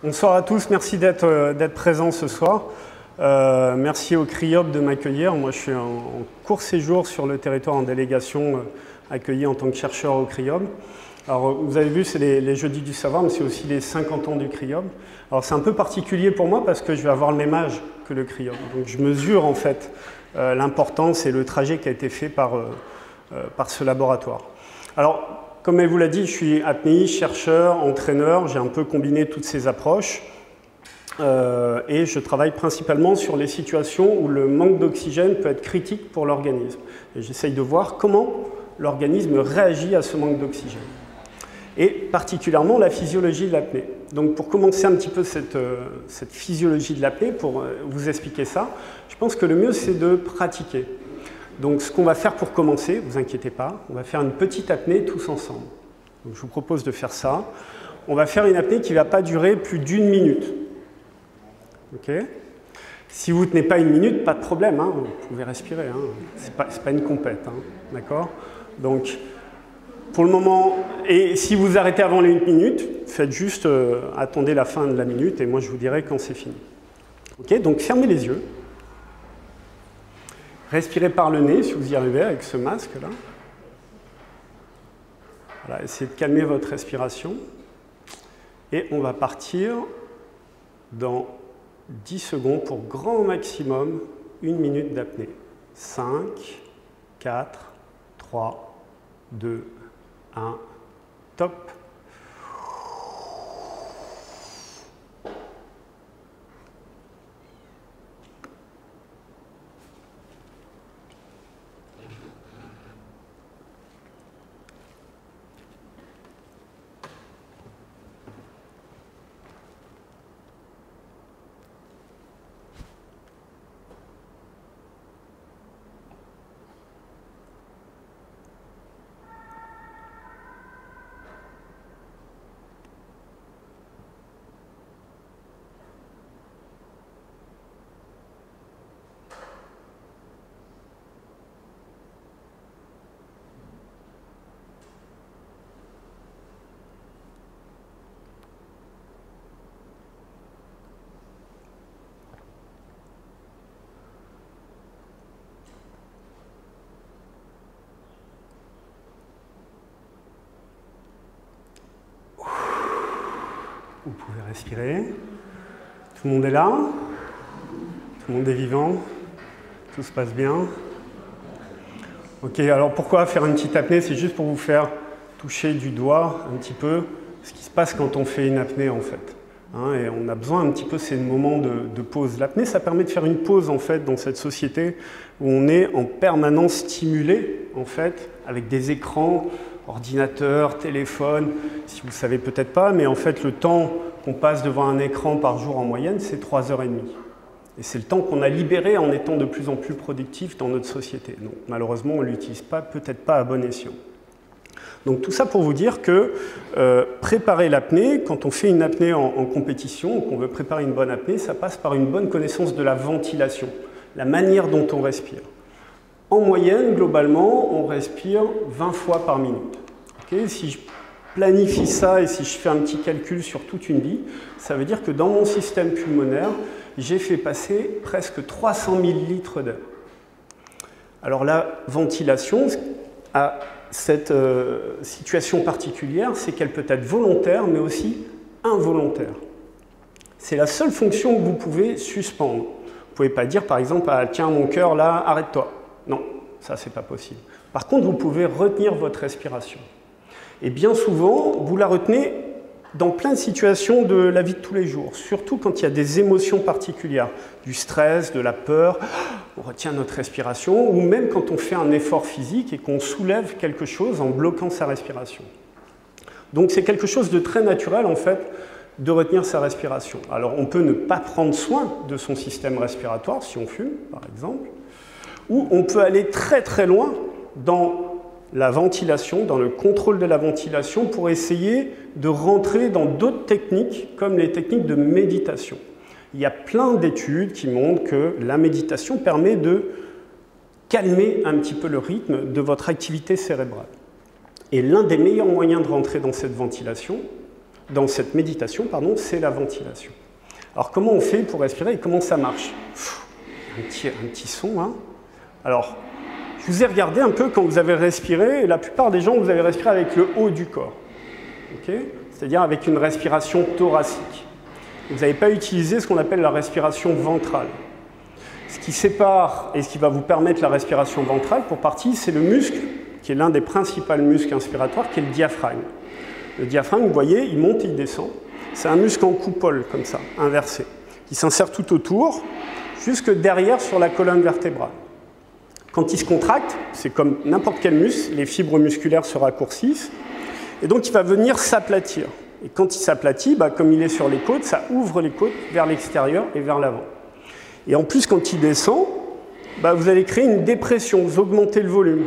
Bonsoir à tous, merci d'être euh, présents ce soir. Euh, merci au CRIOP de m'accueillir. Moi, je suis en, court séjour sur le territoire en délégation, euh, accueilli en tant que chercheur au CRIOP. Alors, vous avez vu, c'est les, Jeudis du Savoir, mais c'est aussi les 50 ans du CRIOP. Alors, c'est un peu particulier pour moi parce que je vais avoir le même âge que le CRIOP. Donc, je mesure en fait l'importance et le trajet qui a été fait par, par ce laboratoire. Alors, comme elle vous l'a dit, je suis apnéiste, chercheur, entraîneur, j'ai un peu combiné toutes ces approches. Euh, et je travaille principalement sur les situations où le manque d'oxygène peut être critique pour l'organisme. J'essaye de voir comment l'organisme réagit à ce manque d'oxygène. Et particulièrement la physiologie de l'apnée. Donc pour commencer un petit peu cette, euh, physiologie de l'apnée, pour euh, vous expliquer ça, je pense que le mieux c'est de pratiquer. Donc ce qu'on va faire pour commencer, vous inquiétez pas, on va faire une petite apnée tous ensemble. je vous propose de faire ça. On va faire une apnée qui ne va pas durer plus d'une minute. Ok? Si vous ne tenez pas une minute, pas de problème, hein, vous pouvez respirer. Hein. Ce n'est pas, une compète. Hein, D'accord? Donc, pour le moment, et si vous arrêtez avant les une minute, faites juste, euh, attendez la fin de la minute et moi je vous dirai quand c'est fini. Ok? Donc, fermez les yeux. Respirez par le nez si vous y arrivez avec ce masque-là. Voilà, essayez de calmer votre respiration. Et on va partir dans 10 secondes pour grand maximum une minute d'apnée. 5, 4, 3, 2, 1, top. Vous pouvez respirer. Tout le monde est là Tout le monde est vivant Tout se passe bien Ok, alors pourquoi faire une petite apnée? C'est juste pour vous faire toucher du doigt un petit peu ce qui se passe quand on fait une apnée en fait. Hein, et on a besoin un petit peu ces moments de, de pause. L'apnée, ça permet de faire une pause en fait dans cette société où on est en permanence stimulé en fait avec des écrans, ordinateur, téléphone, si vous ne savez peut-être pas, mais en fait le temps qu'on passe devant un écran par jour en moyenne, c'est 3 heures et demie. Et c'est le temps qu'on a libéré en étant de plus en plus productif dans notre société. Donc malheureusement, on ne l'utilise pas, peut-être pas à bon escient. Donc tout ça pour vous dire que euh, préparer l'apnée, quand on fait une apnée en, en compétition, qu'on veut préparer une bonne apnée, ça passe par une bonne connaissance de la ventilation, la manière dont on respire. En moyenne, globalement, on respire 20 fois par minute. si je planifie ça et si je fais un petit calcul sur toute une vie, ça veut dire que dans mon système pulmonaire, j'ai fait passer presque 300 000 litres d'air. Alors la ventilation a cette euh, situation particulière, c'est qu'elle peut être volontaire mais aussi involontaire. C'est la seule fonction que vous pouvez suspendre. Vous ne pouvez pas dire par exemple ah, tiens mon cœur là, arrête-toi. Non, ça c'est pas possible. Par contre, vous pouvez retenir votre respiration. Et bien souvent, vous la retenez dans plein de situations de la vie de tous les jours, surtout quand il y a des émotions particulières, du stress, de la peur, on retient notre respiration, ou même quand on fait un effort physique et qu'on soulève quelque chose en bloquant sa respiration. Donc c'est quelque chose de très naturel en fait de retenir sa respiration. Alors on peut ne pas prendre soin de son système respiratoire si on fume par exemple, ou on peut aller très très loin dans la ventilation, dans le contrôle de la ventilation, pour essayer de rentrer dans d'autres techniques, comme les techniques de méditation. Il y a plein d'études qui montrent que la méditation permet de calmer un petit peu le rythme de votre activité cérébrale. Et l'un des meilleurs moyens de rentrer dans cette ventilation, dans cette méditation, pardon, c'est la ventilation. Alors comment on fait pour respirer et comment ça marche? Un petit, un petit son. Hein. Alors, je vous ai regardé un peu quand vous avez respiré, et la plupart des gens, vous avez respiré avec le haut du corps. C'est-à-dire avec une respiration thoracique. Vous n'avez pas utilisé ce qu'on appelle la respiration ventrale. Ce qui sépare et ce qui va vous permettre la respiration ventrale, pour partie, c'est le muscle, qui est l'un des principaux muscles inspiratoires, qui est le diaphragme. Le diaphragme, vous voyez, il monte et il descend. C'est un muscle en coupole, comme ça, inversé, qui s'insère tout autour, jusque derrière sur la colonne vertébrale. Quand il se contracte, c'est comme n'importe quel muscle, les fibres musculaires se raccourcissent, et donc il va venir s'aplatir. Et quand il s'aplatit, bah, comme il est sur les côtes, ça ouvre les côtes vers l'extérieur et vers l'avant. Et en plus, quand il descend, bah, vous allez créer une dépression, vous augmentez le volume.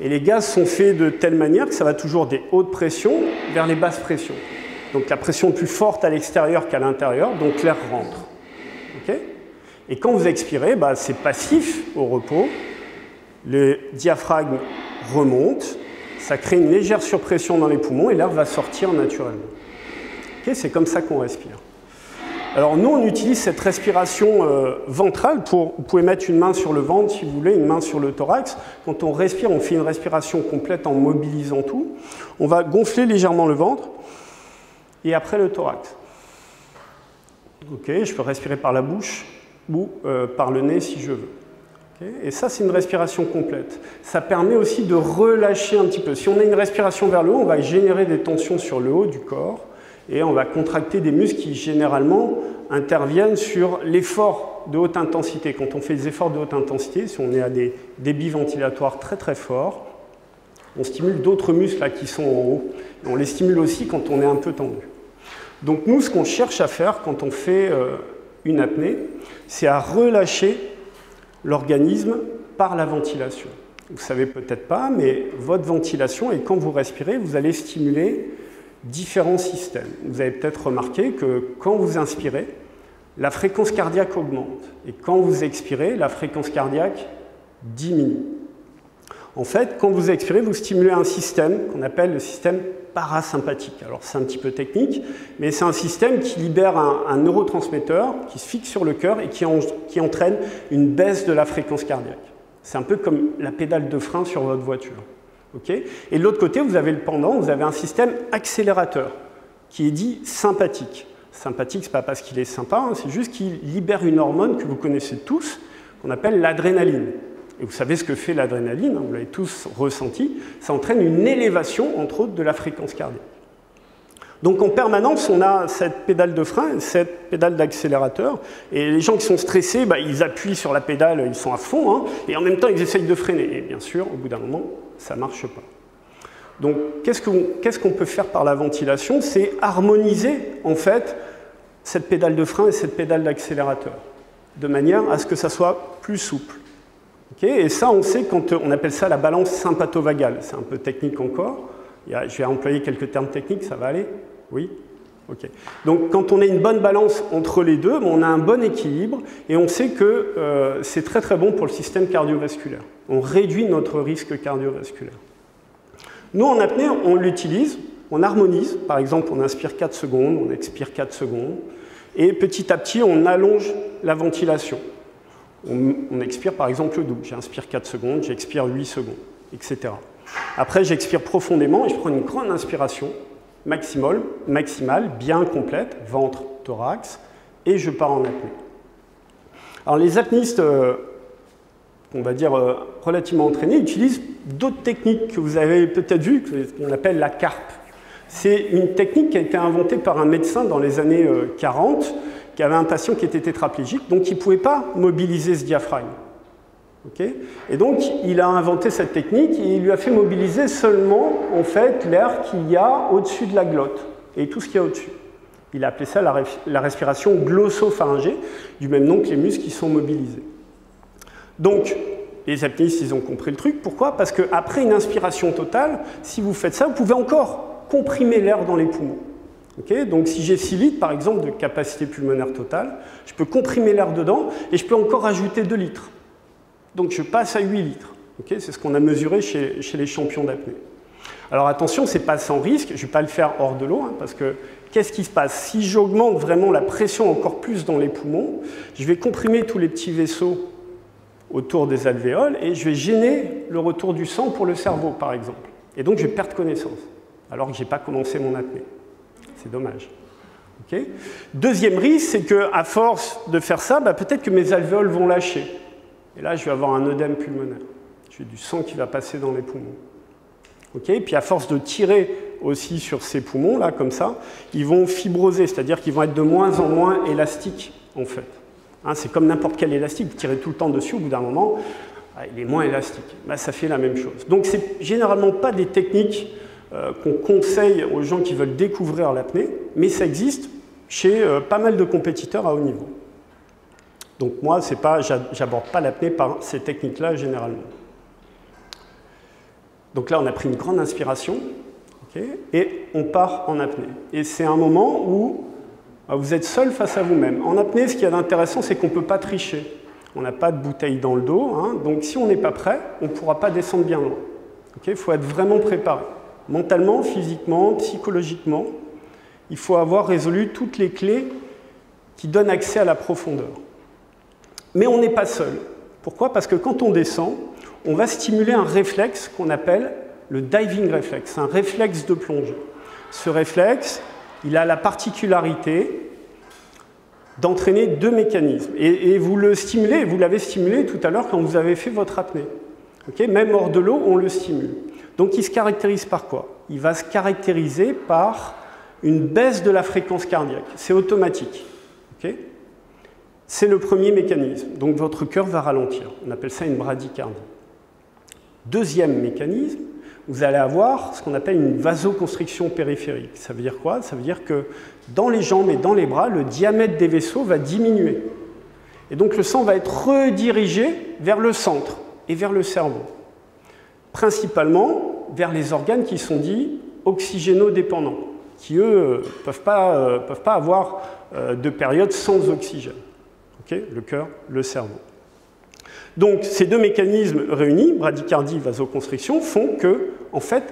Et les gaz sont faits de telle manière que ça va toujours des hautes pressions vers les basses pressions. Donc la pression plus forte à l'extérieur qu'à l'intérieur, donc l'air rentre. et quand vous expirez, bah, c'est passif au repos, le diaphragme remonte, ça crée une légère surpression dans les poumons et l'air va sortir naturellement. c'est comme ça qu'on respire. Alors nous, on utilise cette respiration euh, ventrale pour, vous pouvez mettre une main sur le ventre si vous voulez, une main sur le thorax. Quand on respire, on fait une respiration complète en mobilisant tout. On va gonfler légèrement le ventre et après le thorax. Ok, je peux respirer par la bouche ou euh, par le nez si je veux. Et ça, c'est une respiration complète. Ça permet aussi de relâcher un petit peu. Si on a une respiration vers le haut, on va générer des tensions sur le haut du corps et on va contracter des muscles qui généralement interviennent sur l'effort de haute intensité. Quand on fait des efforts de haute intensité, si on est à des débits ventilatoires très très forts, on stimule d'autres muscles qui sont en haut. on les stimule aussi quand on est un peu tendu. Donc nous, ce qu'on cherche à faire quand on fait euh, une apnée, c'est à relâcher l'organisme par la ventilation. Vous ne savez peut-être pas, mais votre ventilation, et quand vous respirez, vous allez stimuler différents systèmes. Vous avez peut-être remarqué que quand vous inspirez, la fréquence cardiaque augmente. Et quand vous expirez, la fréquence cardiaque diminue. En fait, quand vous expirez, vous stimulez un système qu'on appelle le système parasympathique. Alors c'est un petit peu technique, mais c'est un système qui libère un, neurotransmetteur qui se fixe sur le cœur et qui, entraîne une baisse de la fréquence cardiaque. C'est un peu comme la pédale de frein sur votre voiture. et de l'autre côté, vous avez le pendant, vous avez un système accélérateur qui est dit sympathique. Sympathique, ce n'est pas parce qu'il est sympa, hein, c'est juste qu'il libère une hormone que vous connaissez tous, qu'on appelle l'adrénaline. Et vous savez ce que fait l'adrénaline, hein, vous l'avez tous ressenti, ça entraîne une élévation, entre autres, de la fréquence cardiaque. Donc en permanence, on a cette pédale de frein, cette pédale d'accélérateur, et les gens qui sont stressés, bah, ils appuient sur la pédale, ils sont à fond, hein, et en même temps, ils essayent de freiner. Et bien sûr, au bout d'un moment, ça ne marche pas. Donc qu'est-ce qu'on peut faire par la ventilation? C'est harmoniser, en fait, cette pédale de frein et cette pédale d'accélérateur, de manière à ce que ça soit plus souple et ça, on sait quand on appelle ça la balance sympathovagale. C'est un peu technique encore. je vais employer quelques termes techniques, ça va aller? Oui? Ok. Donc quand on a une bonne balance entre les deux, on a un bon équilibre et on sait que euh, c'est très très bon pour le système cardiovasculaire. On réduit notre risque cardiovasculaire. Nous, en apnée, on l'utilise, on harmonise. Par exemple, on inspire 4 secondes, on expire 4 secondes. Et petit à petit, on allonge la ventilation on, expire par exemple le double. J'inspire 4 secondes, j'expire 8 secondes, etc. Après, j'expire profondément et je prends une grande inspiration maximale, maximale bien complète, ventre, thorax, et je pars en apnée. Alors les apnistes, euh, on va dire euh, relativement entraînés, utilisent d'autres techniques que vous avez peut-être vues, qu'on appelle la carpe. C'est une technique qui a été inventée par un médecin dans les années 40 euh, qui avait un patient qui était tétraplégique, donc il ne pouvait pas mobiliser ce diaphragme. et donc, il a inventé cette technique et il lui a fait mobiliser seulement, en fait, l'air qu'il y a au-dessus de la glotte et tout ce qu'il y a au-dessus. Il a appelé ça la, respiration glossopharyngée, du même nom que les muscles qui sont mobilisés. Donc, les apnéistes, ils ont compris le truc. Pourquoi? Parce qu'après une inspiration totale, si vous faites ça, vous pouvez encore comprimer l'air dans les poumons donc si j'ai 6 litres, par exemple, de capacité pulmonaire totale, je peux comprimer l'air dedans et je peux encore ajouter 2 litres. Donc je passe à 8 litres. C'est ce qu'on a mesuré chez, les champions d'apnée. Alors attention, ce n'est pas sans risque, je ne vais pas le faire hors de l'eau, hein, parce que qu'est-ce qui se passe? Si j'augmente vraiment la pression encore plus dans les poumons, je vais comprimer tous les petits vaisseaux autour des alvéoles et je vais gêner le retour du sang pour le cerveau, par exemple. Et donc je vais perdre connaissance, alors que je n'ai pas commencé mon apnée. C'est dommage. Deuxième risque, c'est qu'à force de faire ça, bah, peut-être que mes alvéoles vont lâcher. Et là, je vais avoir un œdème pulmonaire. J'ai du sang qui va passer dans les poumons. Puis à force de tirer aussi sur ces poumons, là, comme ça, ils vont fibroser, c'est-à-dire qu'ils vont être de moins en moins élastiques, en fait. Hein, c'est comme n'importe quel élastique, vous tirez tout le temps dessus, au bout d'un moment, ah, il est moins élastique. Bah, ça fait la même chose. Donc, ce n'est généralement pas des techniques qu'on conseille aux gens qui veulent découvrir l'apnée, mais ça existe chez euh, pas mal de compétiteurs à haut niveau. Donc moi, j'aborde pas l'apnée par ces techniques-là généralement. Donc là, on a pris une grande inspiration et on part en apnée. Et c'est un moment où bah, vous êtes seul face à vous-même. En apnée, ce qui est intéressant, c'est qu'on ne peut pas tricher. On n'a pas de bouteille dans le dos, hein. donc si on n'est pas prêt, on ne pourra pas descendre bien loin. Il faut être vraiment préparé, mentalement, physiquement, psychologiquement. Il faut avoir résolu toutes les clés qui donnent accès à la profondeur. Mais on n'est pas seul. Pourquoi? Parce que quand on descend, on va stimuler un réflexe qu'on appelle le diving réflexe, un réflexe de plongée. Ce réflexe, il a la particularité d'entraîner deux mécanismes. Et, vous le stimulez, vous l'avez stimulé tout à l'heure quand vous avez fait votre apnée. Même hors de l'eau, on le stimule. Donc il se caractérise par quoi? Il va se caractériser par une baisse de la fréquence cardiaque. C'est automatique. C'est le premier mécanisme. Donc votre cœur va ralentir. On appelle ça une bradycardie. Deuxième mécanisme, vous allez avoir ce qu'on appelle une vasoconstriction périphérique. Ça veut dire quoi? Ça veut dire que dans les jambes et dans les bras, le diamètre des vaisseaux va diminuer. Et donc le sang va être redirigé vers le centre et vers le cerveau. Principalement vers les organes qui sont dits oxygénodépendants, qui eux ne peuvent, pas, peuvent pas avoir euh, de période sans oxygène. le cœur, le cerveau. Donc ces deux mécanismes réunis, bradycardie, vasoconstriction, font que, en fait,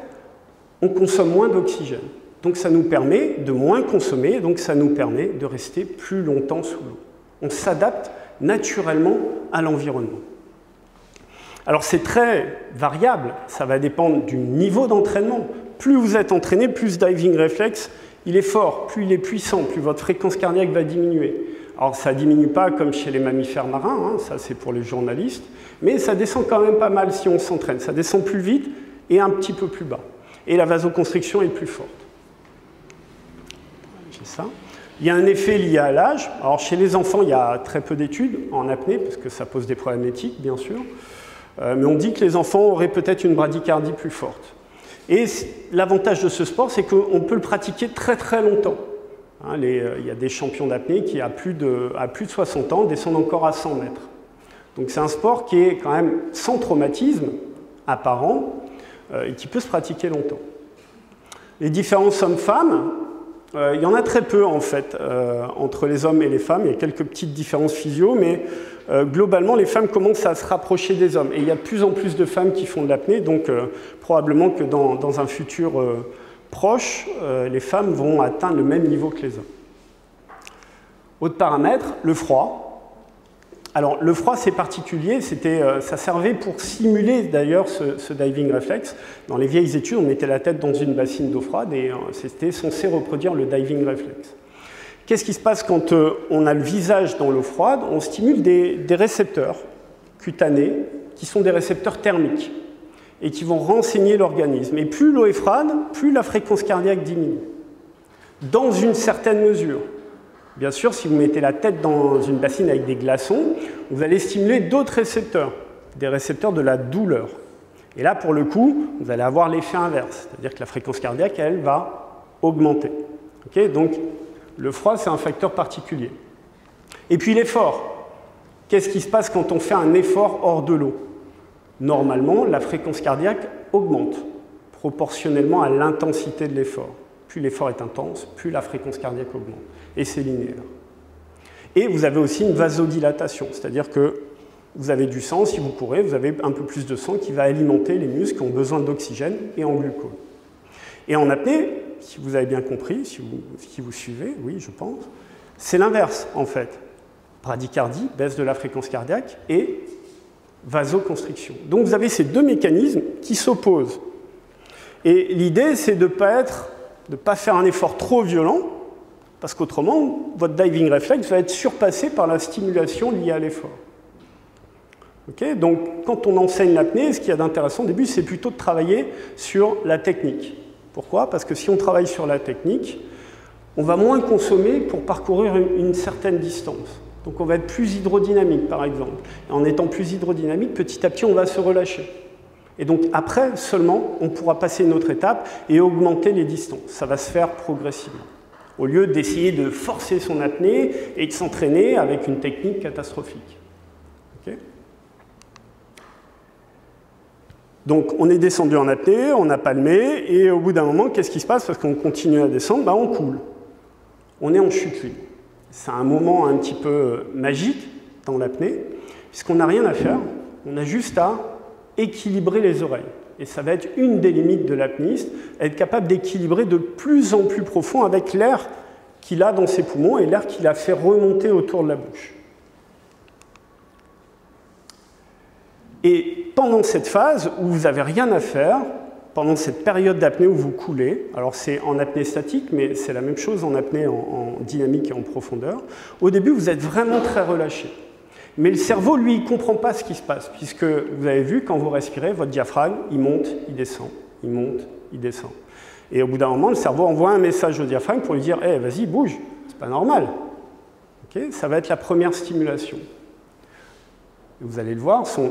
on consomme moins d'oxygène. Donc ça nous permet de moins consommer, donc ça nous permet de rester plus longtemps sous l'eau. On s'adapte naturellement à l'environnement. Alors c'est très variable, ça va dépendre du niveau d'entraînement. Plus vous êtes entraîné, plus diving réflexe, il est fort, plus il est puissant, plus votre fréquence cardiaque va diminuer. Alors ça ne diminue pas comme chez les mammifères marins, hein, ça c'est pour les journalistes, mais ça descend quand même pas mal si on s'entraîne. Ça descend plus vite et un petit peu plus bas. Et la vasoconstriction est plus forte. Ça. Il y a un effet lié à l'âge. Alors chez les enfants, il y a très peu d'études en apnée, parce que ça pose des problèmes éthiques, bien sûr. Euh, mais on dit que les enfants auraient peut-être une bradycardie plus forte. Et l'avantage de ce sport, c'est qu'on peut le pratiquer très très longtemps. Hein, euh, il y a des champions d'apnée qui, à plus, de, à plus de 60 ans, descendent encore à 100 mètres. Donc c'est un sport qui est quand même sans traumatisme apparent euh, et qui peut se pratiquer longtemps. Les différences hommes-femmes, il y en a très peu en fait entre les hommes et les femmes. Il y a quelques petites différences physio, mais globalement les femmes commencent à se rapprocher des hommes. Et il y a de plus en plus de femmes qui font de l'apnée, donc probablement que dans, un futur euh, les femmes vont atteindre le même niveau que les hommes. Autre paramètre, le froid. Alors le froid c'est particulier, euh, ça servait pour simuler d'ailleurs ce, diving réflexe. Dans les vieilles études, on mettait la tête dans une bassine d'eau froide et euh, c'était censé reproduire le diving réflexe. Qu'est-ce qui se passe quand on a le visage dans l'eau froide? On stimule des récepteurs cutanés qui sont des récepteurs thermiques et qui vont renseigner l'organisme. Et plus l'eau est froide, plus la fréquence cardiaque diminue. Dans une certaine mesure. Bien sûr, si vous mettez la tête dans une bassine avec des glaçons, vous allez stimuler d'autres récepteurs, des récepteurs de la douleur. Et là, pour le coup, vous allez avoir l'effet inverse, c'est-à-dire que la fréquence cardiaque, elle, va augmenter. Donc, le froid, c'est un facteur particulier. Et puis l'effort. Qu'est-ce qui se passe quand on fait un effort hors de l'eau? Normalement, la fréquence cardiaque augmente proportionnellement à l'intensité de l'effort. Plus l'effort est intense, plus la fréquence cardiaque augmente. Et c'est linéaire. Et vous avez aussi une vasodilatation, c'est-à-dire que Vous avez du sang, si vous courez, vous avez un peu plus de sang qui va alimenter les muscles qui ont besoin d'oxygène et en glucose. Et en apnée, si vous avez bien compris, si vous, suivez, oui, je pense, c'est l'inverse en fait. Bradycardie, baisse de la fréquence cardiaque et vasoconstriction. Donc vous avez ces deux mécanismes qui s'opposent. Et l'idée, c'est de ne pas, pas faire un effort trop violent, parce qu'autrement, votre diving reflex va être surpassé par la stimulation liée à l'effort. Donc, quand on enseigne l'apnée, ce qu'il y a d'intéressant au début, c'est plutôt de travailler sur la technique. Pourquoi? Parce que si on travaille sur la technique, on va moins consommer pour parcourir une, certaine distance. Donc, on va être plus hydrodynamique, par exemple. Et en étant plus hydrodynamique, petit à petit, on va se relâcher. Et donc, après seulement, on pourra passer une autre étape et augmenter les distances. Ça va se faire progressivement. Au lieu d'essayer de forcer son apnée et de s'entraîner avec une technique catastrophique. Donc on est descendu en apnée, on a palmé, et au bout d'un moment, qu'est-ce qui se passe? Parce qu'on continue à descendre, bah, on coule. On est en chute libre. C'est un moment un petit peu magique dans l'apnée, puisqu'on n'a rien à faire, on a juste à équilibrer les oreilles. Et ça va être une des limites de l'apniste, être capable d'équilibrer de plus en plus profond avec l'air qu'il a dans ses poumons et l'air qu'il a fait remonter autour de la bouche. Et pendant cette phase où vous n'avez rien à faire, pendant cette période d'apnée où vous coulez, alors c'est en apnée statique, mais c'est la même chose en apnée en, dynamique et en profondeur, au début vous êtes vraiment très relâché. Mais le cerveau, lui, il ne comprend pas ce qui se passe, puisque vous avez vu, quand vous respirez, votre diaphragme, il monte, il descend, il monte, il descend. Et au bout d'un moment, le cerveau envoie un message au diaphragme pour lui dire hey, vas-y, bouge, c'est pas normal. Ça va être la première stimulation. vous allez le voir, son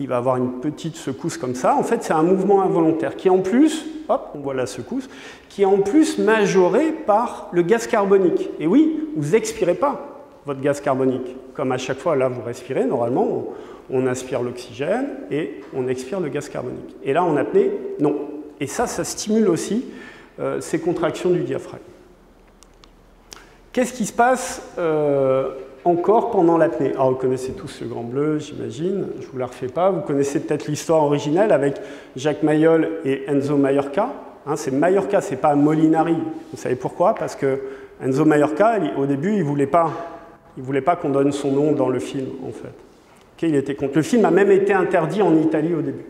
il va avoir une petite secousse comme ça. En fait, c'est un mouvement involontaire qui, en plus, hop, on voit la secousse, qui est en plus majoré par le gaz carbonique. Et oui, vous expirez pas votre gaz carbonique. Comme à chaque fois, là, vous respirez, normalement, on, inspire l'oxygène et on expire le gaz carbonique. Et là, on apnée, non. Et ça, ça stimule aussi euh, ces contractions du diaphragme. Qu'est-ce qui se passe euh, encore pendant l'apnée. Alors, vous connaissez tous le Grand Bleu, j'imagine, je ne vous la refais pas. Vous connaissez peut-être l'histoire originelle avec Jacques Mayol et Enzo Mallorca. Hein, c'est Mallorca, c'est pas Molinari. Vous savez pourquoi? Parce que Enzo Mallorca, au début, il ne voulait pas, pas qu'on donne son nom dans le film, en fait. il était contre. Le film a même été interdit en Italie au début.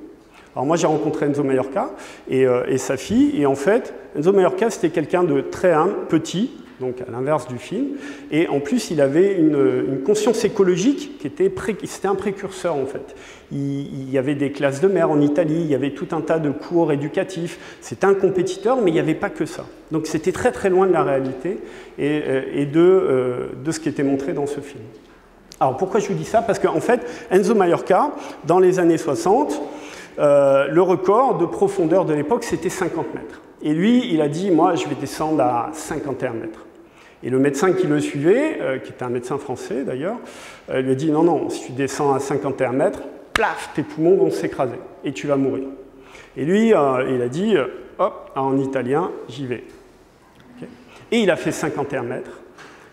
Alors moi, j'ai rencontré Enzo Mallorca et, euh, et, sa fille, et en fait, Enzo Mallorca, c'était quelqu'un de très humble, petit, donc à l'inverse du film. Et en plus, il avait une, conscience écologique qui était un précurseur en fait. Il, y avait des classes de mer en Italie, il y avait tout un tas de cours éducatifs. C'était un compétiteur, mais il n'y avait pas que ça. Donc c'était très très loin de la réalité et, euh, de, euh, de ce qui était montré dans ce film. Alors pourquoi je vous dis ça? Parce qu'en fait, Enzo Mallorca, dans les années 60, euh, le record de profondeur de l'époque, c'était 50 mètres. Et lui, il a dit, moi, je vais descendre à 51 mètres. Et le médecin qui le suivait, euh, qui était un médecin français d'ailleurs, euh, lui a dit non, non, si tu descends à 51 mètres, plaf, tes poumons vont s'écraser et tu vas mourir. Et lui, euh, il a dit, hop, en italien, j'y vais. Et il a fait 51 mètres,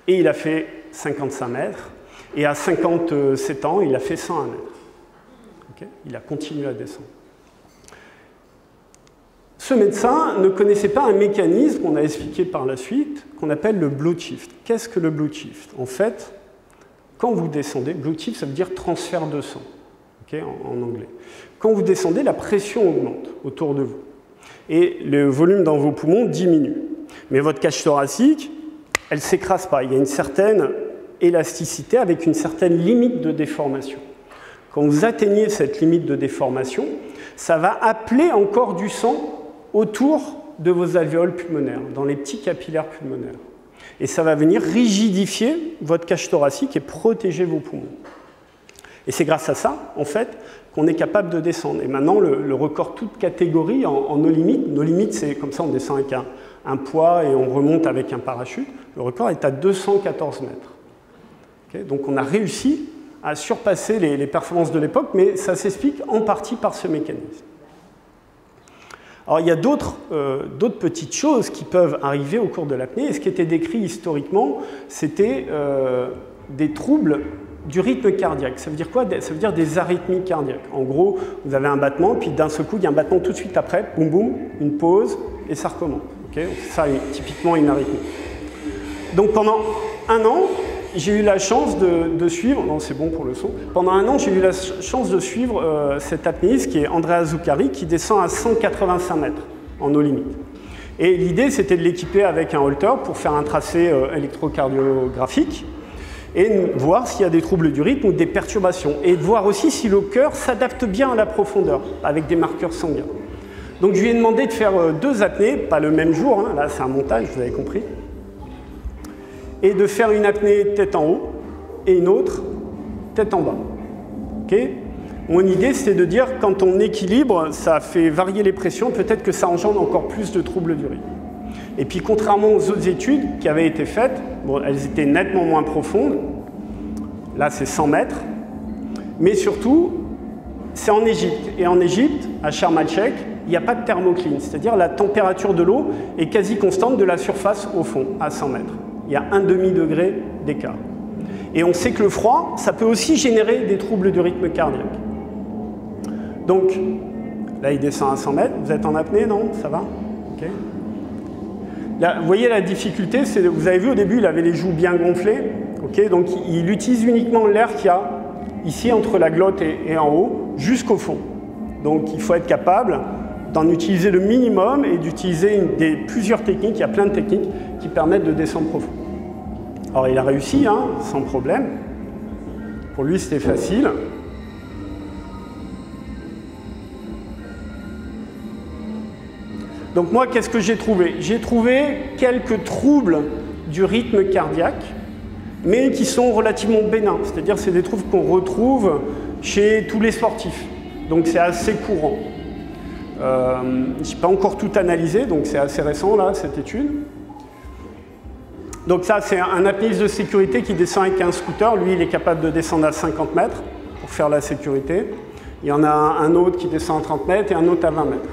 et il a fait 55 mètres, et à 57 ans, il a fait 101 mètres. il a continué à descendre. Ce médecin ne connaissait pas un mécanisme qu'on a expliqué par la suite, qu'on appelle le blue shift. Qu'est-ce que le blue shift? En fait, quand vous descendez, blue shift, ça veut dire transfert de sang, en, anglais. Quand vous descendez, la pression augmente autour de vous. Et le volume dans vos poumons diminue. Mais votre cage thoracique, elle ne s'écrase pas. Il y a une certaine élasticité avec une certaine limite de déformation. Quand vous atteignez cette limite de déformation, ça va appeler encore du sang autour de vos alvéoles pulmonaires, dans les petits capillaires pulmonaires. Et ça va venir rigidifier votre cage thoracique et protéger vos poumons. Et c'est grâce à ça, en fait, qu'on est capable de descendre. Et maintenant, le, record toute catégorie en, nos limites, nos limites, c'est comme ça, on descend avec un, poids et on remonte avec un parachute. Le record est à 214 mètres. Donc on a réussi à surpasser les performances de l'époque, mais ça s'explique en partie par ce mécanisme. Alors il y a euh, d'autres petites choses qui peuvent arriver au cours de l'apnée, et ce qui était décrit historiquement, c'était euh, des troubles du rythme cardiaque. Ça veut dire quoi? Ça veut dire des arythmies cardiaques. En gros, vous avez un battement, puis d'un seul coup, il y a un battement tout de suite après, boum boum, une pause, et ça recommence. Ça, typiquement une arythmie. Donc pendant un an, j'ai eu la chance de, suivre, non c'est bon pour le son, pendant un an j'ai eu la chance de suivre euh, cet apnéiste qui est Andrea Zuccari qui descend à 185 mètres en eau limite. Et l'idée c'était de l'équiper avec un holter pour faire un tracé euh, électrocardiographique et voir s'il y a des troubles du rythme ou des perturbations et voir aussi si le cœur s'adapte bien à la profondeur avec des marqueurs sanguins. Donc je lui ai demandé de faire euh, deux apnées, pas le même jour, hein, là c'est un montage, vous avez compris, et de faire une apnée tête en haut et une autre tête en bas. Mon idée, c'était de dire, quand on équilibre, ça fait varier les pressions, peut-être que ça engendre encore plus de troubles du rythme. Et puis, contrairement aux autres études qui avaient été faites, bon, elles étaient nettement moins profondes. Là, c'est 100 mètres. Mais surtout, c'est en Égypte. Et en Égypte, à Sharm el-Sheikh, il n'y a pas de thermocline, c'est-à-dire la température de l'eau est quasi constante de la surface au fond, à 100 mètres il y a un demi-degré d'écart. Et on sait que le froid, ça peut aussi générer des troubles du rythme cardiaque. Donc, là, il descend à 100 mètres. Vous êtes en apnée, non? Ça va? Ok. vous voyez la difficulté, c'est vous avez vu au début, il avait les joues bien gonflées. Ok, donc il utilise uniquement l'air qu'il y a ici entre la glotte et, en haut, jusqu'au fond. Donc il faut être capable d'en utiliser le minimum et d'utiliser plusieurs techniques. Il y a plein de techniques qui permettent de descendre profond. Alors il a réussi, hein, sans problème. Pour lui, c'était facile. Donc moi, qu'est-ce que j'ai trouvé? J'ai trouvé quelques troubles du rythme cardiaque, mais qui sont relativement bénins. C'est-à-dire c'est des troubles qu'on retrouve chez tous les sportifs. Donc c'est assez courant. Euh, je n'ai pas encore tout analysé, donc c'est assez récent là, cette étude. Donc ça, c'est un apnéiste de sécurité qui descend avec un scooter. Lui, il est capable de descendre à 50 mètres pour faire la sécurité. Il y en a un autre qui descend à 30 mètres et un autre à 20 mètres.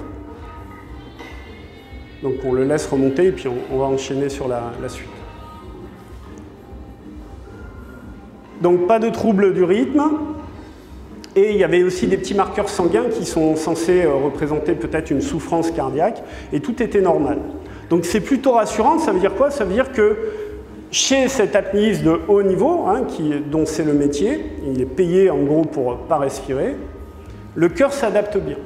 Donc on le laisse remonter et puis on, va enchaîner sur la, suite. Donc pas de trouble du rythme. Et il y avait aussi des petits marqueurs sanguins qui sont censés euh, représenter peut-être une souffrance cardiaque. Et tout était normal. Donc c'est plutôt rassurant. Ça veut dire quoi? Ça veut dire que chez cet apnéiste de haut niveau, hein, dont c'est le métier, il est payé en gros pour ne pas respirer, le cœur s'adapte bien.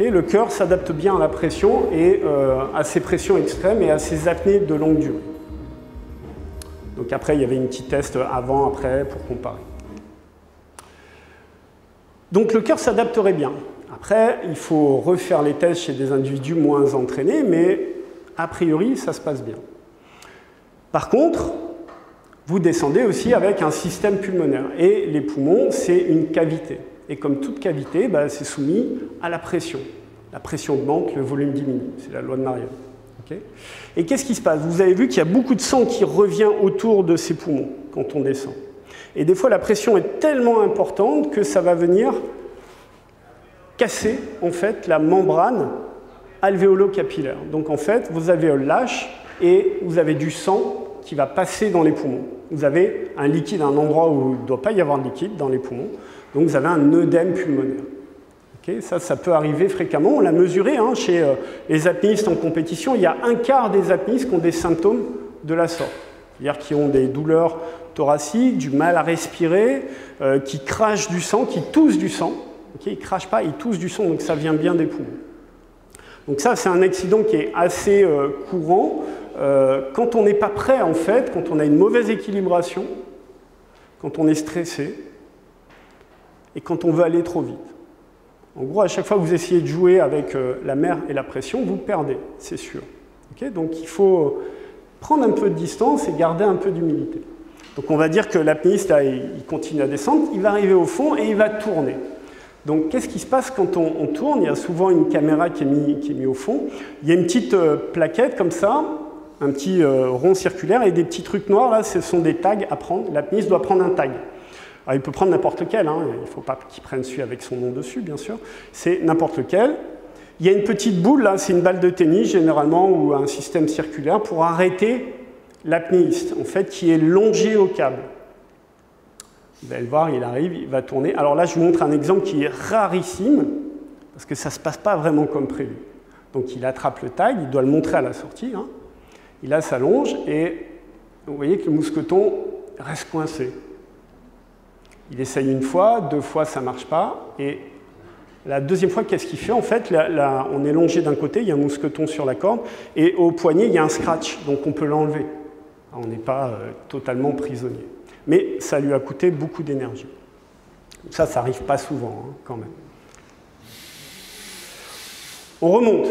le cœur s'adapte bien à la pression et euh, à ces pressions extrêmes et à ces apnées de longue durée. Donc après, il y avait une petite test avant, après, pour comparer. Donc le cœur s'adapterait bien. Après, il faut refaire les tests chez des individus moins entraînés, mais a priori, ça se passe bien. Par contre, vous descendez aussi avec un système pulmonaire. Et les poumons, c'est une cavité. Et comme toute cavité, bah, c'est soumis à la pression. La pression augmente, le volume diminue. C'est la loi de Marion. et qu'est-ce qui se passe? Vous avez vu qu'il y a beaucoup de sang qui revient autour de ces poumons quand on descend. Et des fois, la pression est tellement importante que ça va venir casser en fait la membrane alvéolo-capillaire. Donc en fait, vos alvéoles lâchent et vous avez du sang qui va passer dans les poumons. Vous avez un liquide, un endroit où il ne doit pas y avoir de liquide dans les poumons. Donc vous avez un œdème pulmonaire. ça, ça peut arriver fréquemment. On l'a mesuré hein, chez euh, les apnéistes en compétition. Il y a un quart des apnéistes qui ont des symptômes de la sorte. C'est-à-dire qui ont des douleurs thoraciques, du mal à respirer, euh, qui crachent du sang, qui toussent du sang. ils ne crachent pas, ils toussent du sang, donc ça vient bien des poumons. Donc ça, c'est un accident qui est assez euh, courant. Euh, quand on n'est pas prêt, en fait, quand on a une mauvaise équilibration, quand on est stressé, et quand on veut aller trop vite. En gros, à chaque fois que vous essayez de jouer avec la mer et la pression, vous perdez, c'est sûr. Donc il faut prendre un peu de distance et garder un peu d'humilité. Donc on va dire que l'apnéiste, il continue à descendre, il va arriver au fond et il va tourner. Donc qu'est-ce qui se passe quand on, tourne? Il y a souvent une caméra qui est mise au fond. Il y a une petite euh, plaquette comme ça, un petit euh, rond circulaire et des petits trucs noirs. Là, ce sont des tags à prendre. L'apnéiste doit prendre un tag. Alors, il peut prendre n'importe lequel. Hein. Il ne faut pas qu'il prenne celui avec son nom dessus, bien sûr. C'est n'importe lequel. Il y a une petite boule, là, c'est une balle de tennis généralement, ou un système circulaire pour arrêter l'apnéiste, en fait, qui est longé au câble. Vous allez le voir, il arrive, il va tourner. Alors là, je vous montre un exemple qui est rarissime, parce que ça ne se passe pas vraiment comme prévu. Donc il attrape le tag, il doit le montrer à la sortie. Hein. Il a sa longe et vous voyez que le mousqueton reste coincé. Il essaye une fois, deux fois, ça ne marche pas. Et la deuxième fois, qu'est-ce qu'il fait En fait, on est longé d'un côté, il y a un mousqueton sur la corde, et au poignet, il y a un scratch, donc on peut l'enlever. On n'est pas euh, totalement prisonnier. Mais ça lui a coûté beaucoup d'énergie. Ça, ça n'arrive pas souvent, hein, quand même. On remonte.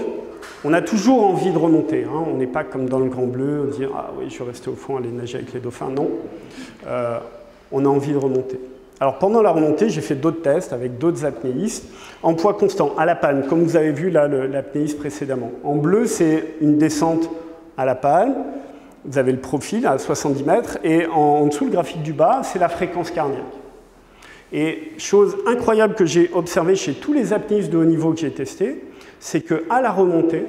On a toujours envie de remonter. Hein. On n'est pas comme dans le Grand Bleu, dire Ah oui, je vais rester au fond, aller nager avec les dauphins. Non. Euh, on a envie de remonter. Alors pendant la remontée, j'ai fait d'autres tests avec d'autres apnéistes en poids constant, à la panne, comme vous avez vu là l'apnéiste précédemment. En bleu, c'est une descente à la panne. Vous avez le profil à 70 mètres et en, dessous, le graphique du bas, c'est la fréquence cardiaque. Et chose incroyable que j'ai observée chez tous les apnéistes de haut niveau que j'ai testés, c'est qu'à la remontée,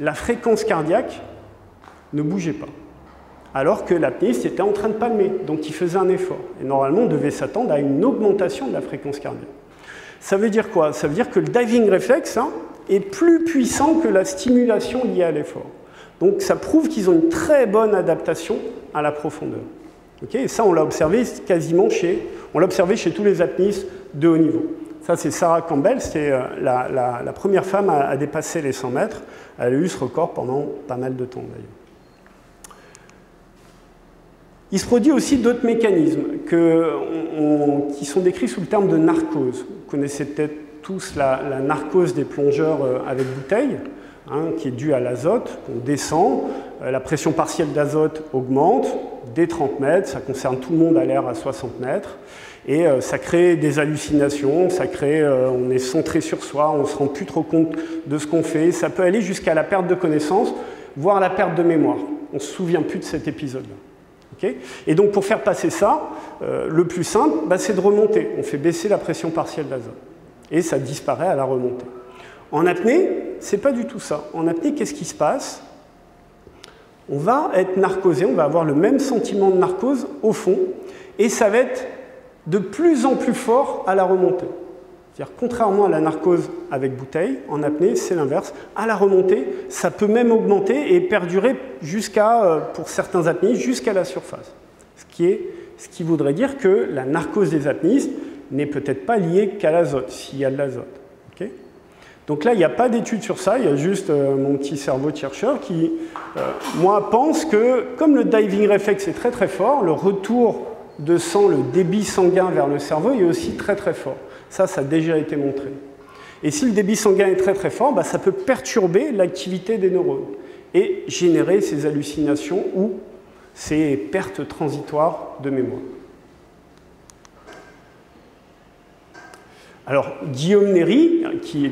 la fréquence cardiaque ne bougeait pas alors que l'apnéiste était en train de palmer, donc il faisait un effort. Et normalement, on devait s'attendre à une augmentation de la fréquence cardiaque. Ça veut dire quoi? Ça veut dire que le diving reflex hein, est plus puissant que la stimulation liée à l'effort. Donc ça prouve qu'ils ont une très bonne adaptation à la profondeur. et ça, on l'a observé quasiment chez, on l'a observé chez tous les apnéistes de haut niveau. Ça, c'est Sarah Campbell, c'est euh, la, première femme à, à, dépasser les 100 mètres. Elle a eu ce record pendant pas mal de temps d'ailleurs. Il se produit aussi d'autres mécanismes qui sont décrits sous le terme de narcose. Vous connaissez peut-être tous la, narcose des plongeurs euh, avec bouteille, hein, qui est due à l'azote. On descend, euh, la pression partielle d'azote augmente dès 30 mètres, ça concerne tout le monde à l'air à 60 mètres, et euh, ça crée des hallucinations, ça crée, on est centré sur soi, on ne se rend plus trop compte de ce qu'on fait, ça peut aller jusqu'à la perte de connaissance, voire la perte de mémoire. On ne se souvient plus de cet épisode-là et donc pour faire passer ça, euh, le plus simple, bah, c'est de remonter. On fait baisser la pression partielle d'azote. Et ça disparaît à la remontée. En apnée, c'est pas du tout ça. En apnée, qu'est-ce qui se passe? On va être narcosé, on va avoir le même sentiment de narcose au fond, et ça va être de plus en plus fort à la remontée. C'est-à-dire, contrairement à la narcose avec bouteille, en apnée, c'est l'inverse. À la remontée, ça peut même augmenter et perdurer jusqu'à, euh, pour certains apnéistes, jusqu'à la surface. Ce qui, voudrait dire que la narcose des apnéistes n'est peut-être pas liée qu'à l'azote, s'il y a de l'azote. Donc là, il n'y a pas d'étude sur ça, il y a juste euh, mon petit cerveau de chercheur qui, euh, moi, pense que comme le diving reflex est très très fort, le retour de sang, le débit sanguin vers le cerveau est aussi très très fort. Ça, ça a déjà été montré. Et si le débit sanguin est très très fort, bah, ça peut perturber l'activité des neurones et générer ces hallucinations ou ces pertes transitoires de mémoire. Alors, Guillaume Néry,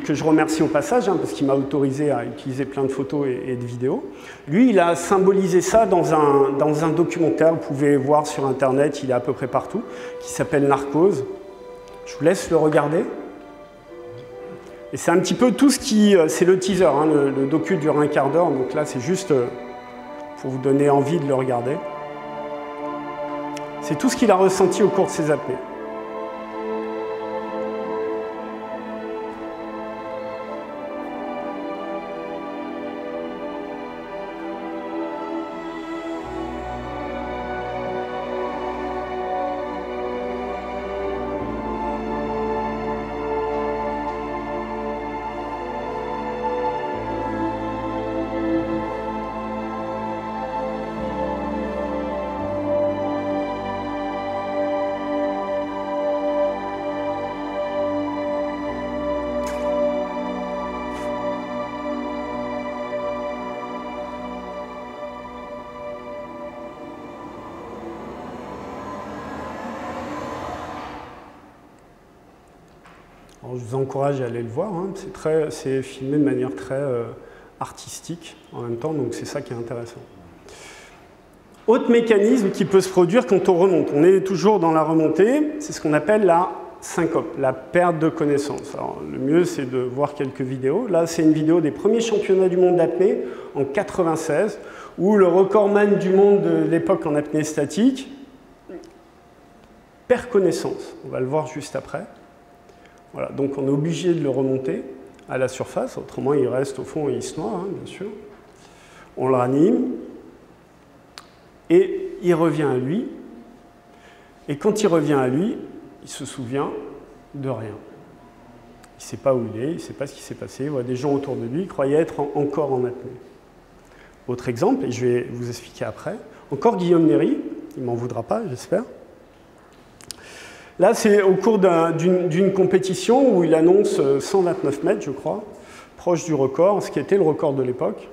que je remercie au passage, hein, parce qu'il m'a autorisé à utiliser plein de photos et, de vidéos, lui, il a symbolisé ça dans un, dans un documentaire, vous pouvez voir sur Internet, il est à peu près partout, qui s'appelle Narcose. Je vous laisse le regarder. Et c'est un petit peu tout ce qui... Euh, c'est le teaser, hein, le, docu dure un quart d'heure, donc là c'est juste euh, pour vous donner envie de le regarder. C'est tout ce qu'il a ressenti au cours de ses apnées. Je vous encourage à aller le voir. Hein. C'est filmé de manière très euh, artistique en même temps, donc c'est ça qui est intéressant. Autre mécanisme qui peut se produire quand on remonte. On est toujours dans la remontée, c'est ce qu'on appelle la syncope, la perte de connaissance. Le mieux, c'est de voir quelques vidéos. Là, c'est une vidéo des premiers championnats du monde d'apnée en 96, où le recordman du monde de l'époque en apnée statique perd connaissance. On va le voir juste après. Donc on est obligé de le remonter à la surface, autrement il reste au fond et il se noie, hein, bien sûr. On le ranime, et il revient à lui. Et quand il revient à lui, il se souvient de rien. Il ne sait pas où il est, il ne sait pas ce qui s'est passé, il voit des gens autour de lui, il croyait être encore en apnée. Autre exemple, et je vais vous expliquer après, encore Guillaume Néry, il m'en voudra pas, j'espère. Là, c'est au cours d'une compétition où il annonce 129 mètres, je crois, proche du record, ce qui était le record de l'époque.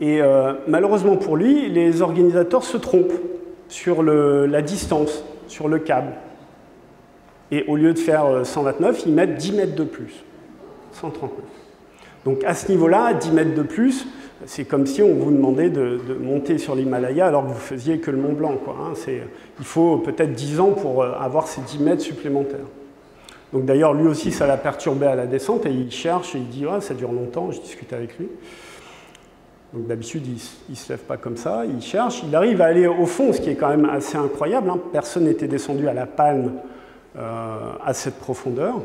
Et euh, malheureusement pour lui, les organisateurs se trompent sur la distance, sur le câble. Et au lieu de faire 129, euh, ils mettent 10 mètres de plus, 139. Donc à ce niveau-là, 10 mètres de plus, c'est comme si on vous demandait de, monter sur l'Himalaya alors que vous faisiez que le Mont Blanc. Hein. Il faut peut-être 10 ans pour euh, avoir ces 10 mètres supplémentaires. Donc d'ailleurs, lui aussi, ça l'a perturbé à la descente et il cherche et il dit ah, ça dure longtemps, je discute avec lui. Donc d'habitude, il ne se lève pas comme ça, il cherche, il arrive à aller au fond, ce qui est quand même assez incroyable. Hein. Personne n'était descendu à la palme euh, à cette profondeur.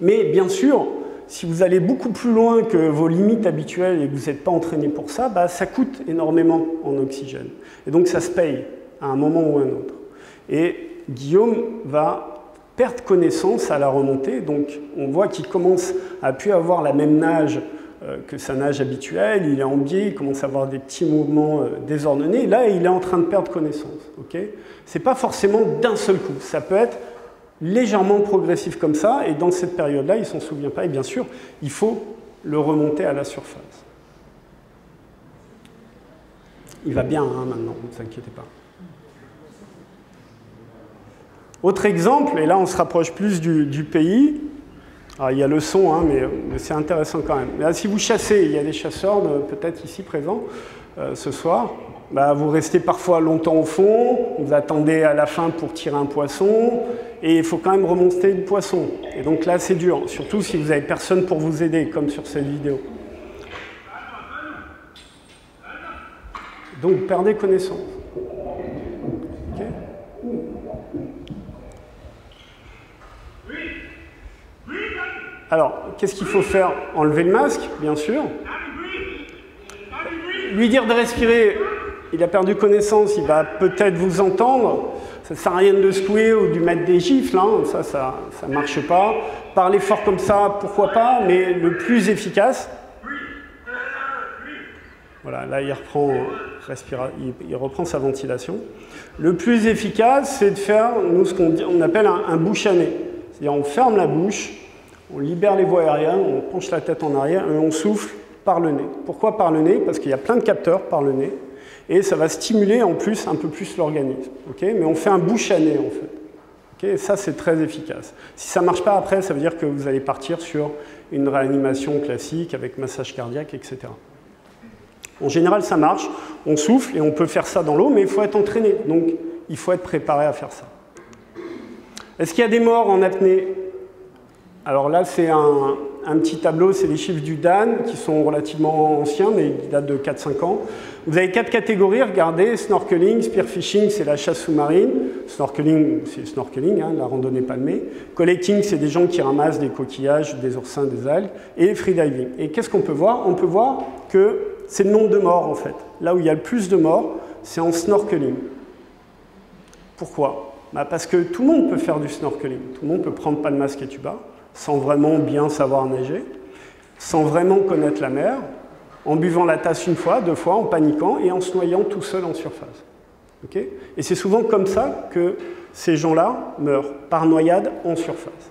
Mais bien sûr, si vous allez beaucoup plus loin que vos limites habituelles et que vous n'êtes pas entraîné pour ça, bah, ça coûte énormément en oxygène. Et donc ça se paye à un moment ou à un autre. Et Guillaume va perdre connaissance à la remontée, donc on voit qu'il commence à plus avoir la même nage euh, que sa nage habituelle, il est en biais, il commence à avoir des petits mouvements euh, désordonnés. Là, il est en train de perdre connaissance. Ce n'est pas forcément d'un seul coup. Ça peut être légèrement progressif comme ça, et dans cette période-là, il ne s'en souvient pas. Et bien sûr, il faut le remonter à la surface. Il va bien hein, maintenant, ne vous inquiétez pas. Autre exemple, et là on se rapproche plus du pays, alors, il y a le son, hein, mais, c'est intéressant quand même. si vous chassez, il y a des chasseurs peut-être ici présents euh, ce soir, bah, vous restez parfois longtemps au fond, vous attendez à la fin pour tirer un poisson, et il faut quand même remonter le poisson. Et donc là, c'est dur, surtout si vous n'avez personne pour vous aider, comme sur cette vidéo. Donc, perdez connaissance. Alors, qu'est-ce qu'il faut faire? Enlever le masque, bien sûr. Lui dire de respirer, il a perdu connaissance, il va peut-être vous entendre. Ça ne sert à rien de secouer ou de mettre des gifles, hein. ça, ça ne marche pas. Parler fort comme ça, pourquoi pas, mais le plus efficace. Voilà, là il reprend, il, reprend sa ventilation. Le plus efficace, c'est de faire, nous, ce qu'on appelle un, un bouche à nez. C'est-à-dire on ferme la bouche, on libère les voies aériennes, on penche la tête en arrière et on souffle par le nez. Pourquoi par le nez? Parce qu'il y a plein de capteurs par le nez et ça va stimuler en plus un peu plus l'organisme. Mais on fait un bouche à nez en fait. ça c'est très efficace. Si ça ne marche pas après, ça veut dire que vous allez partir sur une réanimation classique avec massage cardiaque, etc. En général, ça marche. On souffle et on peut faire ça dans l'eau, mais il faut être entraîné. Donc, il faut être préparé à faire ça. Est-ce qu'il y a des morts en apnée? Alors là, c'est un, petit tableau, c'est les chiffres du DAN qui sont relativement anciens, mais qui datent de 4-5 ans. Vous avez quatre catégories, regardez, snorkeling, spearfishing, c'est la chasse sous-marine, snorkeling, c'est snorkeling, hein, la randonnée palmée, collecting, c'est des gens qui ramassent des coquillages, des oursins, des algues, et freediving. Et qu'est-ce qu'on peut voir? On peut voir que c'est le nombre de morts en fait. Là où il y a le plus de morts, c'est en snorkeling. Pourquoi? Bah, Parce que tout le monde peut faire du snorkeling, tout le monde peut prendre pas de masque et tuba sans vraiment bien savoir nager, sans vraiment connaître la mer, en buvant la tasse une fois, deux fois, en paniquant et en se noyant tout seul en surface. et c'est souvent comme ça que ces gens-là meurent, par noyade en surface.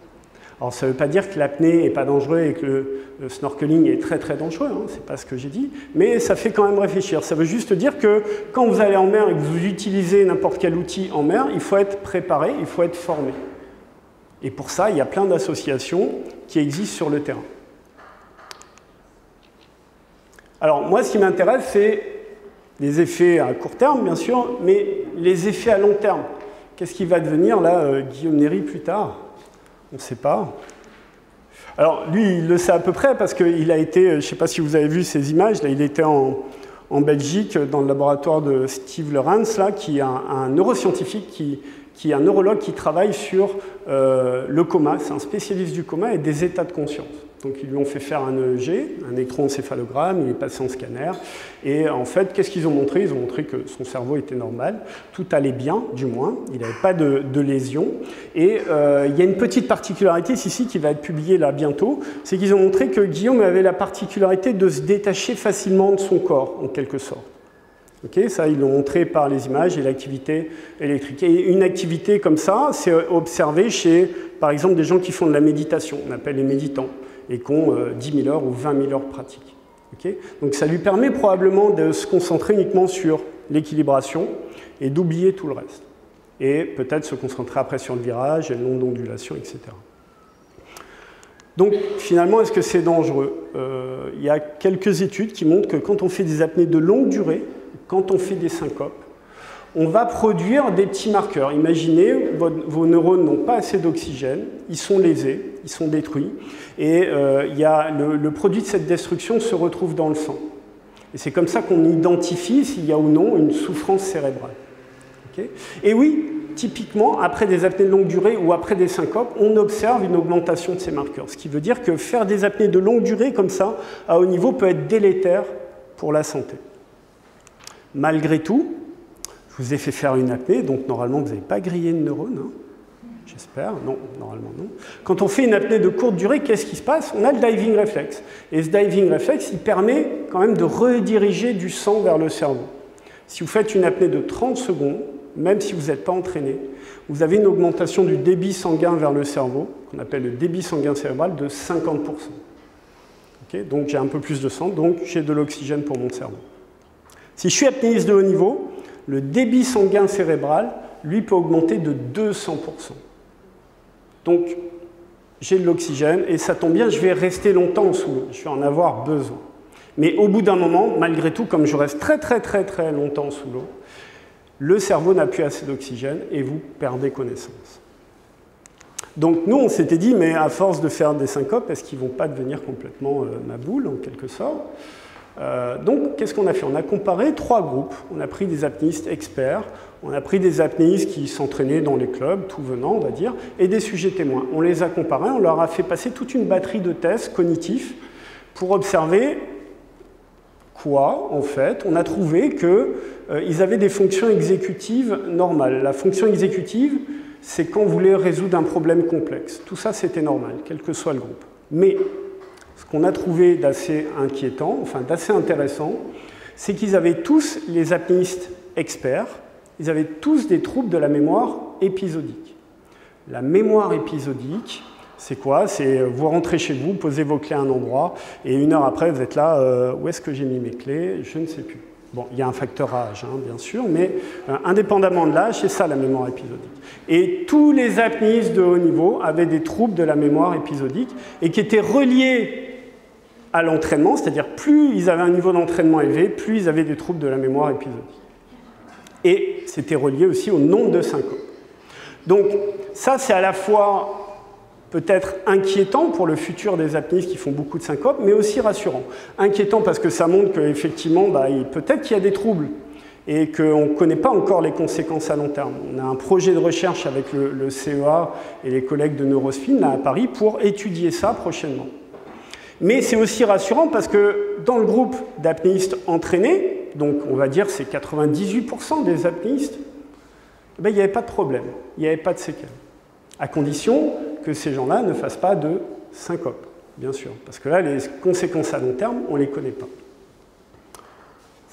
Alors ça ne veut pas dire que l'apnée n'est pas dangereux et que le, snorkeling est très très dangereux, hein, c'est pas ce que j'ai dit, mais ça fait quand même réfléchir. Ça veut juste dire que quand vous allez en mer et que vous utilisez n'importe quel outil en mer, il faut être préparé, il faut être formé. Et pour ça, il y a plein d'associations qui existent sur le terrain. Alors moi, ce qui m'intéresse, c'est les effets à court terme, bien sûr, mais les effets à long terme. Qu'est-ce qui va devenir, là, euh, Guillaume Néry, plus tard? On ne sait pas. Alors, lui, il le sait à peu près parce qu'il a été, je ne sais pas si vous avez vu ces images, là, il était en, Belgique, dans le laboratoire de Steve Lawrence, là, qui est un, neuroscientifique qui, qui est un neurologue qui travaille sur le coma. C'est un spécialiste du coma et des états de conscience. Donc ils lui ont fait faire un EEG, un électroencéphalogramme, il est passé en scanner. Et en fait, qu'est-ce qu'ils ont montré? Ils ont montré que son cerveau était normal, tout allait bien, du moins, il n'avait pas de, lésions. Et euh, il y a une petite particularité ici qui va être publiée là bientôt, c'est qu'ils ont montré que Guillaume avait la particularité de se détacher facilement de son corps, en quelque sorte. Ça, ils l'ont montré par les images et l'activité électrique. Et une activité comme ça, c'est observé chez, par exemple, des gens qui font de la méditation, on appelle les méditants et qui ont 10 euh, 000 heures ou 20 000 heures pratiques. Donc ça lui permet probablement de se concentrer uniquement sur l'équilibration et d'oublier tout le reste. Et peut-être se concentrer après sur le virage et le nombre d'ondulations, etc. Donc finalement, est-ce que c'est dangereux? Euh, Il y a quelques études qui montrent que quand on fait des apnées de longue durée, quand on fait des syncopes, on va produire des petits marqueurs. Imaginez, vos neurones n'ont pas assez d'oxygène, ils sont lésés, ils sont détruits, et euh, le, produit de cette destruction se retrouve dans le sang. Et c'est comme ça qu'on identifie s'il y a ou non une souffrance cérébrale. et oui, typiquement, après des apnées de longue durée ou après des syncopes, on observe une augmentation de ces marqueurs. Ce qui veut dire que faire des apnées de longue durée comme ça, à haut niveau, peut être délétère pour la santé. Malgré tout, je vous ai fait faire une apnée, donc normalement vous n'avez pas grillé de neurones. Hein. J'espère. Non, normalement non. Quand on fait une apnée de courte durée, qu'est-ce qui se passe? On a le diving reflex. Et ce diving reflex, il permet quand même de rediriger du sang vers le cerveau. Si vous faites une apnée de 30 secondes, même si vous n'êtes pas entraîné, vous avez une augmentation du débit sanguin vers le cerveau, qu'on appelle le débit sanguin cérébral, de 50%. donc j'ai un peu plus de sang, donc j'ai de l'oxygène pour mon cerveau. Si je suis apnéiste de haut niveau, le débit sanguin cérébral, lui, peut augmenter de 200%. Donc, j'ai de l'oxygène et ça tombe bien, je vais rester longtemps sous l'eau, je vais en avoir besoin. Mais au bout d'un moment, malgré tout, comme je reste très très très très longtemps sous l'eau, le cerveau n'a plus assez d'oxygène et vous perdez connaissance. Donc nous, on s'était dit, mais à force de faire des syncopes, est-ce qu'ils ne vont pas devenir complètement euh, ma boule, en quelque sorte? Euh, donc, qu'est-ce qu'on a fait? On a comparé trois groupes. On a pris des apnéistes experts, on a pris des apnéistes qui s'entraînaient dans les clubs, tout venant, on va dire, et des sujets témoins. On les a comparés, on leur a fait passer toute une batterie de tests cognitifs pour observer quoi, en fait. On a trouvé qu'ils euh, avaient des fonctions exécutives normales. La fonction exécutive, c'est quand vous voulez résoudre un problème complexe. Tout ça, c'était normal, quel que soit le groupe. Mais qu'on a trouvé d'assez inquiétant, enfin d'assez intéressant, c'est qu'ils avaient tous, les apnéistes experts, ils avaient tous des troubles de la mémoire épisodique. La mémoire épisodique, c'est quoi? C'est vous rentrez chez vous, posez vos clés à un endroit, et une heure après, vous êtes là, euh, où est-ce que j'ai mis mes clés? Je ne sais plus. Bon, il y a un facteur âge, hein, bien sûr, mais euh, indépendamment de l'âge, c'est ça la mémoire épisodique. Et tous les apnéistes de haut niveau avaient des troubles de la mémoire épisodique et qui étaient reliés à l'entraînement, c'est-à-dire plus ils avaient un niveau d'entraînement élevé, plus ils avaient des troubles de la mémoire épisodique. Et c'était relié aussi au nombre de syncopes. Donc ça, c'est à la fois peut-être inquiétant pour le futur des apnéistes qui font beaucoup de syncopes, mais aussi rassurant. Inquiétant parce que ça montre qu'effectivement, bah, peut-être qu'il y a des troubles et qu'on ne connaît pas encore les conséquences à long terme. On a un projet de recherche avec le, CEA et les collègues de Neurospin là à Paris pour étudier ça prochainement. Mais c'est aussi rassurant parce que dans le groupe d'apnéistes entraînés, donc on va dire c'est 98% des apnéistes, eh ben, il n'y avait pas de problème, il n'y avait pas de séquelles. À condition que ces gens-là ne fassent pas de syncope, bien sûr. Parce que là, les conséquences à long terme, on ne les connaît pas.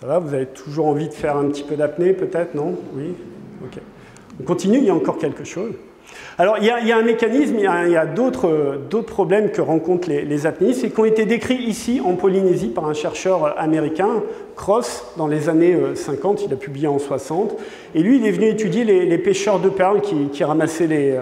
Ça va Vous avez toujours envie de faire un petit peu d'apnée, peut-être Non? Oui? Ok. On continue, il y a encore quelque chose. Alors, il y, a, un mécanisme, il y a, d'autres problèmes que rencontrent les, les et qui ont été décrits ici en Polynésie par un chercheur américain, Cross, dans les années 50, euh, il a publié en 60. Et lui, il est venu étudier les, pêcheurs de perles qui, ramassaient les,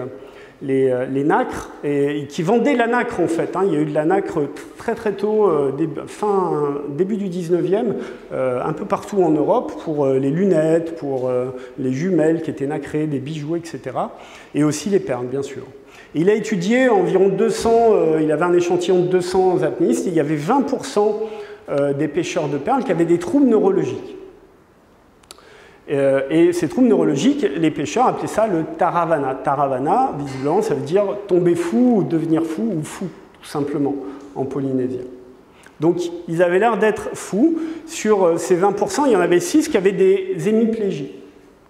euh, les, nacres, et, qui vendaient la nacre en fait. Hein. Il y a eu de la nacre très très tôt, euh, fin, début du 19e, un peu partout en Europe, pour les lunettes, pour les jumelles qui étaient nacrées, des bijoux, etc et aussi les perles, bien sûr. Il a étudié environ 200, euh, il avait un échantillon de 200 apnéistes, et il y avait 20% euh, des pêcheurs de perles qui avaient des troubles neurologiques. Euh, et ces troubles neurologiques, les pêcheurs appelaient ça le taravana. Taravana, visiblement, ça veut dire tomber fou ou devenir fou ou fou, tout simplement, en polynésien. Donc, ils avaient l'air d'être fous. Sur euh, ces 20%, il y en avait 6 qui avaient des hémiplégies,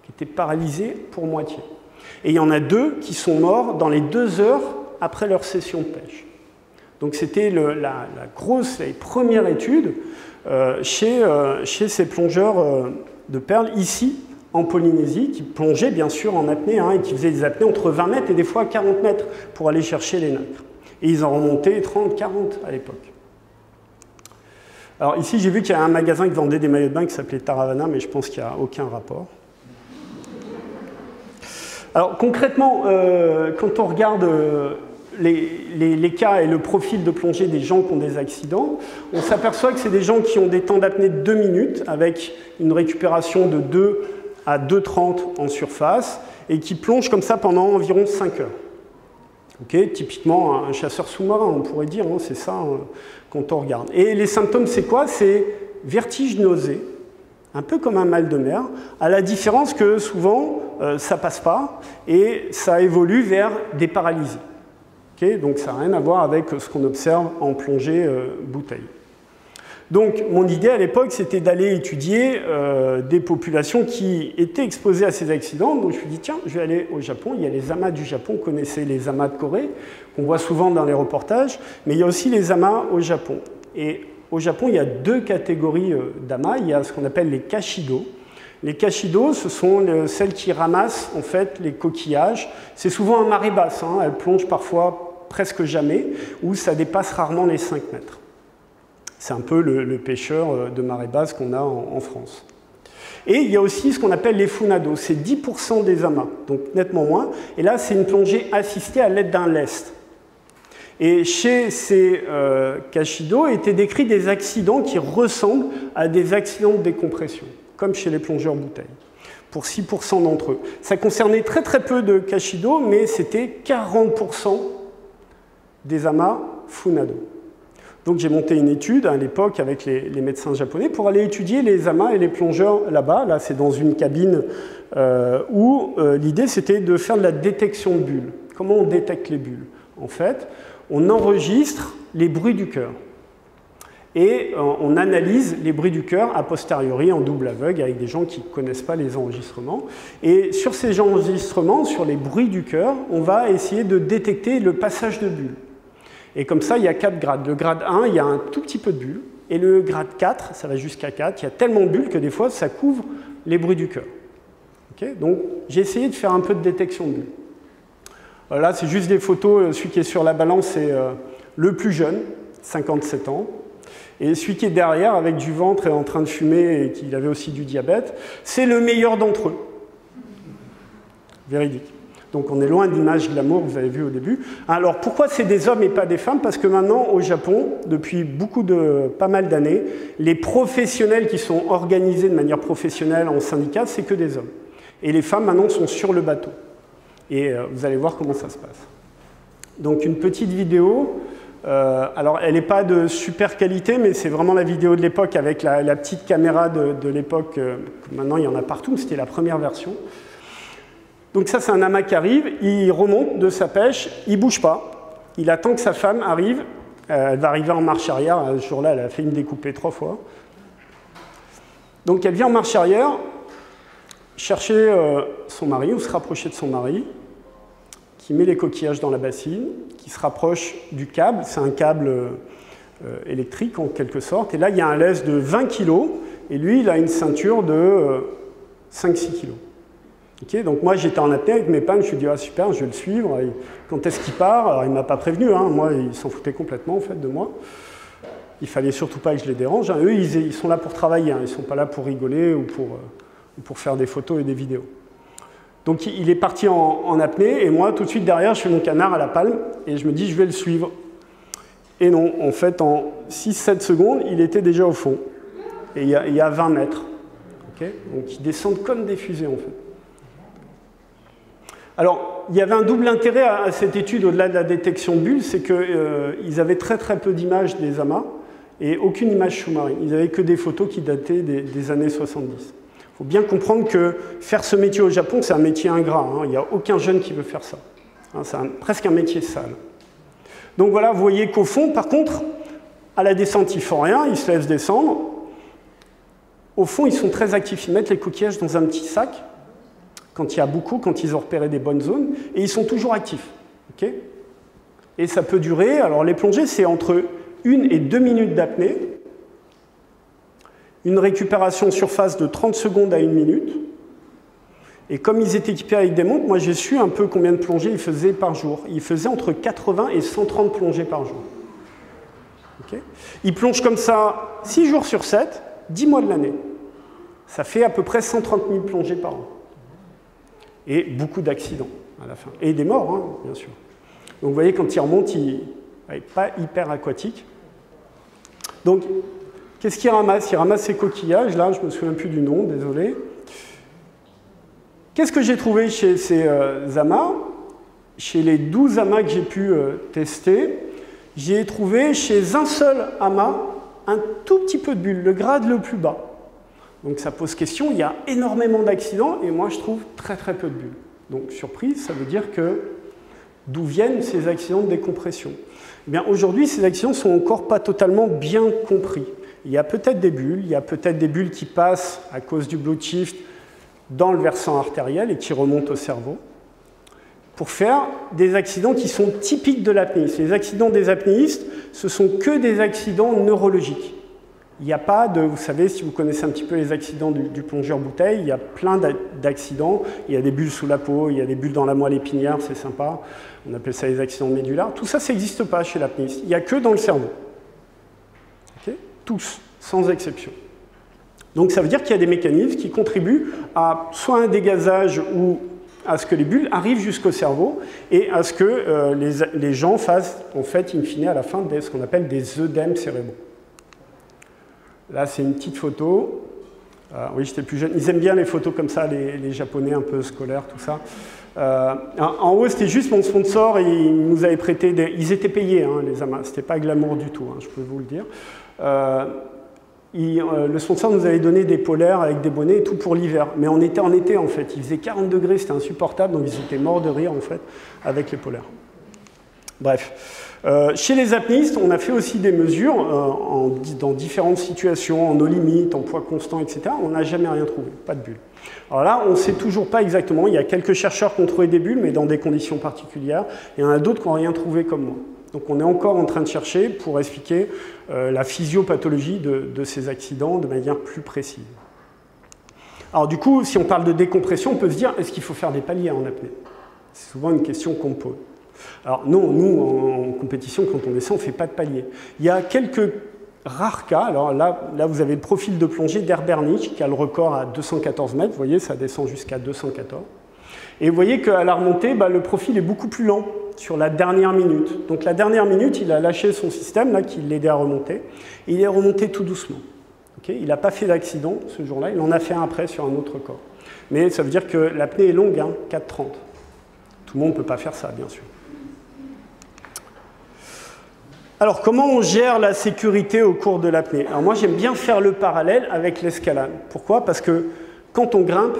qui étaient paralysés pour moitié. Et il y en a deux qui sont morts dans les deux heures après leur session de pêche. Donc, c'était la, grosse, la première étude euh, chez, ces plongeurs de perles ici, en Polynésie, qui plongeaient bien sûr en apnée hein, et qui faisaient des apnées entre 20 mètres et des fois 40 mètres pour aller chercher les nacres. Et ils en remontaient 30, 40 à l'époque. Alors ici, j'ai vu qu'il y a un magasin qui vendait des maillots de bain qui s'appelait Taravana, mais je pense qu'il n'y a aucun rapport. Alors concrètement, euh, quand on regarde euh, les, cas et le profil de plongée des gens qui ont des accidents, on s'aperçoit que c'est des gens qui ont des temps d'apnée de 2 minutes avec une récupération de 2 à 2,30 en surface et qui plongent comme ça pendant environ 5 heures. Typiquement un chasseur sous-marin, on pourrait dire, hein, c'est ça hein, quand on regarde. Et les symptômes, c'est quoi? C'est vertige, nausée, un peu comme un mal de mer, à la différence que souvent, euh, ça passe pas et ça évolue vers des paralysies donc ça n'a rien à voir avec ce qu'on observe en plongée euh, bouteille. Donc mon idée à l'époque, c'était d'aller étudier euh, des populations qui étaient exposées à ces accidents. Donc je me suis dit, tiens, je vais aller au Japon. Il y a les amas du Japon, vous connaissez les amas de Corée, qu'on voit souvent dans les reportages, mais il y a aussi les amas au Japon. Et au Japon, il y a deux catégories euh, d'amas. Il y a ce qu'on appelle les kashido. Les kashido, ce sont celles qui ramassent en fait les coquillages. C'est souvent un marée basse, hein. elles plongent parfois presque jamais, ou ça dépasse rarement les 5 mètres. C'est un peu le, pêcheur euh, de marée basse qu'on a en, France. Et il y a aussi ce qu'on appelle les funados, c'est 10% des amas, donc nettement moins. Et là, c'est une plongée assistée à l'aide d'un lest. Et chez ces euh, étaient décrits des accidents qui ressemblent à des accidents de décompression, comme chez les plongeurs bouteilles, pour 6% d'entre eux. Ça concernait très très peu de cachido, mais c'était 40% des amas Funado. Donc j'ai monté une étude à l'époque avec les, médecins japonais pour aller étudier les amas et les plongeurs là-bas. Là, c'est dans une cabine euh, où euh, l'idée c'était de faire de la détection de bulles. Comment on détecte les bulles? En fait, on enregistre les bruits du cœur et euh, on analyse les bruits du cœur a posteriori en double aveugle avec des gens qui ne connaissent pas les enregistrements. Et sur ces enregistrements, sur les bruits du cœur, on va essayer de détecter le passage de bulles. Et comme ça, il y a quatre grades. Le grade 1, il y a un tout petit peu de bulles. Et le grade 4, ça va jusqu'à 4, il y a tellement de bulles que des fois, ça couvre les bruits du cœur. Donc, j'ai essayé de faire un peu de détection de bulles. Euh, là, c'est juste des photos. Euh, celui qui est sur la balance, c'est le plus jeune, 57 ans. Et celui qui est derrière, avec du ventre et en train de fumer et qui avait aussi du diabète, c'est le meilleur d'entre eux. Véridique. Donc on est loin de l'image que vous avez vue au début. Alors pourquoi c'est des hommes et pas des femmes? Parce que maintenant au Japon, depuis beaucoup de pas mal d'années, les professionnels qui sont organisés de manière professionnelle en syndicat, c'est que des hommes. Et les femmes maintenant sont sur le bateau. Et euh, vous allez voir comment ça se passe. Donc une petite vidéo. Euh, alors elle n'est pas de super qualité, mais c'est vraiment la vidéo de l'époque avec la, petite caméra de, l'époque. Euh, maintenant il y en a partout, c'était la première version. Donc ça, c'est un amas qui arrive, il remonte de sa pêche, il bouge pas, il attend que sa femme arrive, euh, elle va arriver en marche arrière, ce jour-là, elle a fait une découpée trois fois. Donc elle vient en marche arrière, chercher son mari ou se rapprocher de son mari, qui met les coquillages dans la bassine, qui se rapproche du câble, c'est un câble euh, électrique en quelque sorte, et là il y a un laisse de 20 kg, et lui il a une ceinture de 5-6 kg donc moi j'étais en apnée avec mes pannes, je me suis dit ah super, je vais le suivre. quand est-ce qu'il part? Alors il ne m'a pas prévenu, hein. moi il s'en foutait complètement en fait de moi. Il fallait surtout pas que je les dérange. Hein. Eux ils, sont là pour travailler, hein. ils ne sont pas là pour rigoler ou pour, euh, pour, faire des photos et des vidéos. Donc il est parti en, apnée et moi tout de suite derrière je fais mon canard à la palme et je me dis je vais le suivre. Et non, en fait en 6-7 secondes il était déjà au fond et il y a, il y a 20 mètres. Donc ils descendent comme des fusées en fait. Alors, il y avait un double intérêt à, cette étude au-delà de la détection de bulles, c'est qu'ils euh, avaient très très peu d'images des amas et aucune image sous-marine. Ils n'avaient que des photos qui dataient des, années 70. Il faut bien comprendre que faire ce métier au Japon, c'est un métier ingrat. Hein. Il n'y a aucun jeune qui veut faire ça. Hein, c'est presque un métier sale. Donc voilà, vous voyez qu'au fond, par contre, à la descente, ils font rien, ils se laissent descendre. Au fond, ils sont très actifs. Ils mettent les coquillages dans un petit sac, quand il y a beaucoup, quand ils ont repéré des bonnes zones, et ils sont toujours actifs. et ça peut durer, alors les plongées, c'est entre une et deux minutes d'apnée, une récupération surface de 30 secondes à une minute. Et comme ils étaient équipés avec des montres, moi j'ai su un peu combien de plongées ils faisaient par jour. Ils faisaient entre 80 et 130 plongées par jour. ils plongent comme ça 6 jours sur 7, 10 mois de l'année. Ça fait à peu près 130 000 plongées par an. Et beaucoup d'accidents à la fin. Et des morts, hein, bien sûr. Donc vous voyez, quand ils remontent, ils n'est pas hyper aquatique. Donc Qu'est-ce qu'il ramasse? Il ramasse ces coquillages, là, je ne me souviens plus du nom, désolé. Qu'est-ce que j'ai trouvé chez ces euh, amas? Chez les 12 amas que j'ai pu euh, tester, j'ai trouvé chez un seul amas un tout petit peu de bulles, le grade le plus bas. Donc ça pose question, il y a énormément d'accidents et moi je trouve très très peu de bulles. Donc surprise, ça veut dire que d'où viennent ces accidents de décompression? Eh aujourd'hui, ces accidents sont encore pas totalement bien compris il y a peut-être des bulles, il y a peut-être des bulles qui passent à cause du blue shift dans le versant artériel et qui remontent au cerveau, pour faire des accidents qui sont typiques de l'apnéisme. Les accidents des apnéistes, ce sont que des accidents neurologiques. Il n'y a pas de, vous savez, si vous connaissez un petit peu les accidents du, plongeur bouteille, il y a plein d'accidents. Il y a des bulles sous la peau, il y a des bulles dans la moelle épinière, c'est sympa. On appelle ça les accidents médulaires. Tout ça, ça n'existe pas chez l'apnéiste. Il n'y a que dans le cerveau tous, sans exception. Donc ça veut dire qu'il y a des mécanismes qui contribuent à soit un dégazage ou à ce que les bulles arrivent jusqu'au cerveau et à ce que euh, les, gens fassent, en fait, in fine, à la fin, ce qu'on appelle des œdèmes cérébraux. Là, c'est une petite photo. Euh, oui, j'étais plus jeune. Ils aiment bien les photos comme ça, les, Japonais un peu scolaires, tout ça. Euh, en haut, c'était juste mon sponsor, et il nous avait prêté des... Ils étaient payés, hein, les amas. C'était pas glamour du tout, hein, je peux vous le dire. Euh, euh, le sponsor nous avait donné des polaires avec des bonnets et tout pour l'hiver. Mais on était en été en fait. Il faisait 40 degrés, c'était insupportable, donc ils étaient morts de rire en fait avec les polaires. Bref. Euh, chez les apnéistes, on a fait aussi des mesures dans différentes situations, en eau limite, en poids constant, etc. On n'a jamais rien trouvé, pas de bulles. Alors là, on ne sait toujours pas exactement. Il y a quelques chercheurs qui ont trouvé des bulles, mais dans des conditions particulières. Il y en a d'autres qui n'ont rien trouvé comme moi. Donc on est encore en train de chercher pour expliquer euh, la physiopathologie de, ces accidents de manière plus précise. Alors du coup, si on parle de décompression, on peut se dire, est-ce qu'il faut faire des paliers en apnée? C'est souvent une question qu'on pose. Alors non, nous, en, compétition, quand on descend, on ne fait pas de paliers. Il y a quelques rares cas. Alors là, là vous avez le profil de plongée d'Herbernich, qui a le record à 214 mètres. Vous voyez, ça descend jusqu'à 214. Et vous voyez qu'à la remontée, bah, le profil est beaucoup plus lent sur la dernière minute. Donc la dernière minute, il a lâché son système là, qui l'aidait à remonter. Et il est remonté tout doucement. il n'a pas fait d'accident ce jour-là, il en a fait un après sur un autre corps. Mais ça veut dire que l'apnée est longue, hein, 4,30. Tout le monde ne peut pas faire ça, bien sûr. Alors, comment on gère la sécurité au cours de l'apnée? Alors, moi, j'aime bien faire le parallèle avec l'escalade. Pourquoi? Parce que quand on grimpe,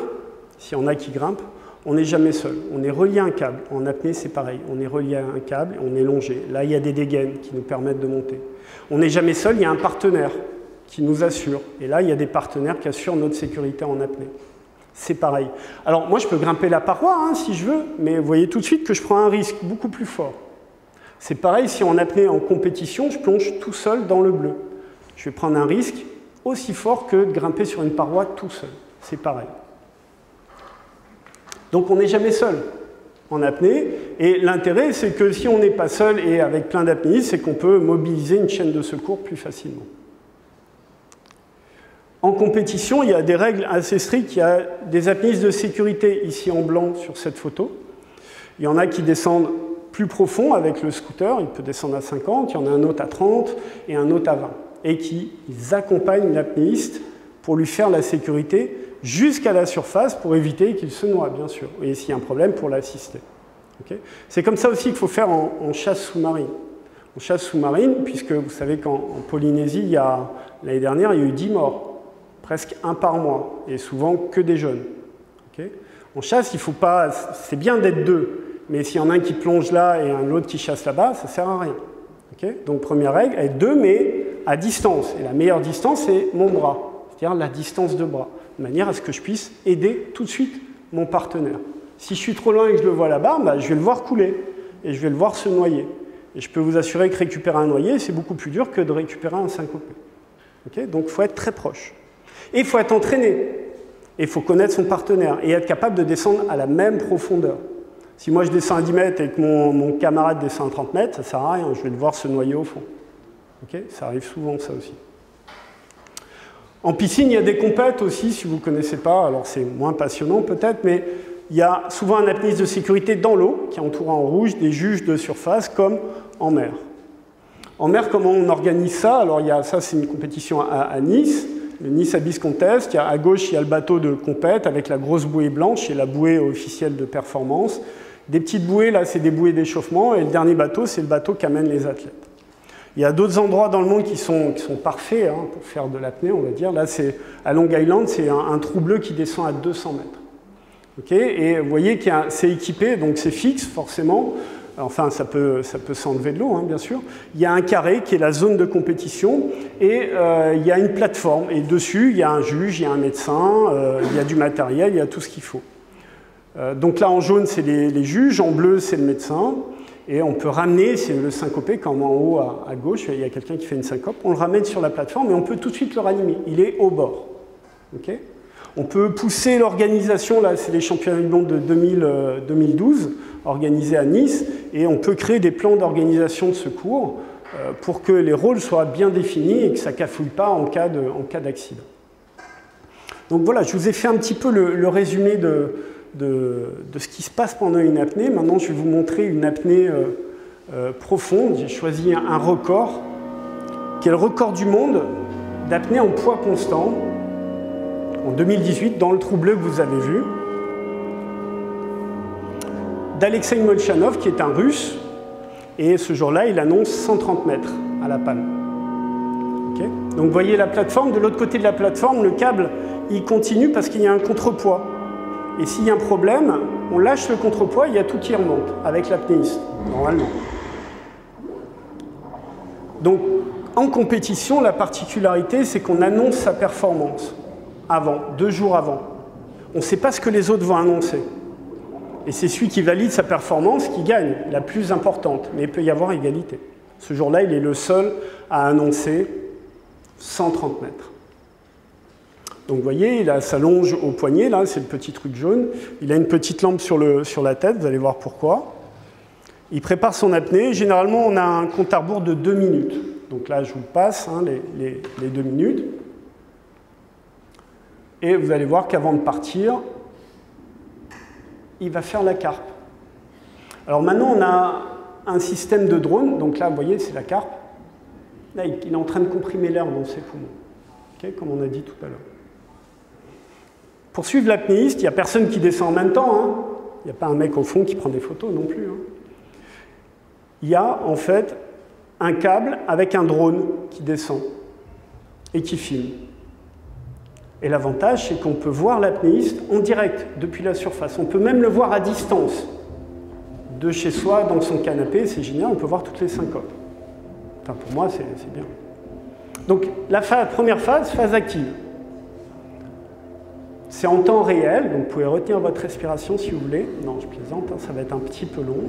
s'il y en a qui grimpent, on n'est jamais seul. On est relié à un câble. En apnée, c'est pareil. On est relié à un câble, on est longé. Là, il y a des dégaines qui nous permettent de monter. On n'est jamais seul, il y a un partenaire qui nous assure. Et là, il y a des partenaires qui assurent notre sécurité en apnée. C'est pareil. Alors, moi, je peux grimper la paroi hein, si je veux, mais vous voyez tout de suite que je prends un risque beaucoup plus fort. C'est pareil si en apnée, en compétition, je plonge tout seul dans le bleu. Je vais prendre un risque aussi fort que de grimper sur une paroi tout seul. C'est pareil. Donc on n'est jamais seul en apnée. Et l'intérêt, c'est que si on n'est pas seul et avec plein d'apnéistes, c'est qu'on peut mobiliser une chaîne de secours plus facilement. En compétition, il y a des règles assez strictes. Il y a des apnéistes de sécurité ici en blanc sur cette photo. Il y en a qui descendent plus profond avec le scooter, il peut descendre à 50, il y en a un autre à 30 et un autre à 20, et qui accompagnent l'apnéiste pour lui faire la sécurité jusqu'à la surface pour éviter qu'il se noie, bien sûr, et s'il y a un problème, pour l'assister. c'est comme ça aussi qu'il faut faire en, chasse sous-marine. En chasse sous-marine, puisque vous savez qu'en Polynésie, l'année dernière, il y a eu 10 morts presque un par mois, et souvent que des jeunes. en chasse, il faut pas. C'est bien d'être deux, mais s'il y en a un qui plonge là et un autre qui chasse là-bas, ça sert à rien. Donc première règle, être deux, mais à distance. Et la meilleure distance, c'est mon bras, c'est-à-dire la distance de bras, de manière à ce que je puisse aider tout de suite mon partenaire. Si je suis trop loin et que je le vois là-bas, bah, je vais le voir couler et je vais le voir se noyer. Et je peux vous assurer que récupérer un noyé, c'est beaucoup plus dur que de récupérer un syncopé. Donc il faut être très proche. Et il faut être entraîné. Et il faut connaître son partenaire et être capable de descendre à la même profondeur. Si moi je descends à 10 mètres et que mon, camarade descend à 30 mètres, ça ne sert à rien, je vais le voir se noyer au fond. ça arrive souvent ça aussi. En piscine, il y a des compètes aussi, si vous ne connaissez pas, alors c'est moins passionnant peut-être, mais il y a souvent un apniste de sécurité dans l'eau, qui est entouré en rouge des juges de surface, comme en mer. En mer, comment on organise ça? Alors, il y a, ça, c'est une compétition à, Nice, le Nice Abyss Contest. Il y a, à gauche, il y a le bateau de compète avec la grosse bouée blanche et la bouée officielle de performance. Des petites bouées, là, c'est des bouées d'échauffement. Et le dernier bateau, c'est le bateau qu'amènent les athlètes. Il y a d'autres endroits dans le monde qui sont, qui sont parfaits hein, pour faire de l'apnée, on va dire. Là, c'est à Long Island, c'est un, trou bleu qui descend à 200 mètres. et vous voyez que c'est équipé, donc c'est fixe forcément. Enfin, ça peut, ça peut s'enlever de l'eau, hein, bien sûr. Il y a un carré qui est la zone de compétition et euh, il y a une plateforme. Et dessus, il y a un juge, il y a un médecin, euh, il y a du matériel, il y a tout ce qu'il faut. Euh, donc là, en jaune, c'est les, juges, en bleu, c'est le médecin. Et on peut ramener, c'est le syncopé, comme en haut à, gauche, il y a quelqu'un qui fait une syncope. On le ramène sur la plateforme et on peut tout de suite le ranimer. Il est au bord. on peut pousser l'organisation, là, c'est les championnats du monde de 2012 organisé à Nice, et on peut créer des plans d'organisation de secours euh, pour que les rôles soient bien définis et que ça ne cafouille pas en cas d'accident. Donc voilà, je vous ai fait un petit peu le, résumé de, de, ce qui se passe pendant une apnée. Maintenant, je vais vous montrer une apnée euh, euh, profonde. J'ai choisi un record, qui est le record du monde d'apnée en poids constant, en 2018, dans le trou bleu que vous avez vu d'Alexei Molchanov, qui est un russe. Et ce jour-là, il annonce 130 mètres à la panne. Donc vous voyez la plateforme, de l'autre côté de la plateforme, le câble, il continue parce qu'il y a un contrepoids. Et s'il y a un problème, on lâche le contrepoids, il y a tout qui remonte avec l'apnéiste, normalement. Donc en compétition, la particularité, c'est qu'on annonce sa performance avant, deux jours avant. On ne sait pas ce que les autres vont annoncer. Et c'est celui qui valide sa performance qui gagne, la plus importante. Mais il peut y avoir égalité. Ce jour-là, il est le seul à annoncer 130 mètres. Donc vous voyez, il a sa longe au poignet, là, c'est le petit truc jaune. Il a une petite lampe sur, le, sur la tête, vous allez voir pourquoi. Il prépare son apnée. Généralement, on a un compte à rebours de deux minutes. Donc là, je vous passe hein, les, les deux minutes. Et vous allez voir qu'avant de partir, il va faire la carpe. Alors maintenant, on a un système de drone. Donc là, vous voyez, c'est la carpe. Là, il est en train de comprimer l'air dans ses poumons, comme on a dit tout à l'heure. Pour suivre l'apnéiste, il n'y a personne qui descend en même temps. Hein. Il n'y a pas un mec au fond qui prend des photos non plus. Hein. Il y a en fait un câble avec un drone qui descend et qui filme. Et l'avantage, c'est qu'on peut voir l'apnéiste en direct depuis la surface. On peut même le voir à distance. De chez soi, dans son canapé, c'est génial, on peut voir toutes les syncopes. Enfin, pour moi, c'est bien. Donc, la première phase, phase active. C'est en temps réel, donc vous pouvez retenir votre respiration si vous voulez. Non, je plaisante, hein, ça va être un petit peu long.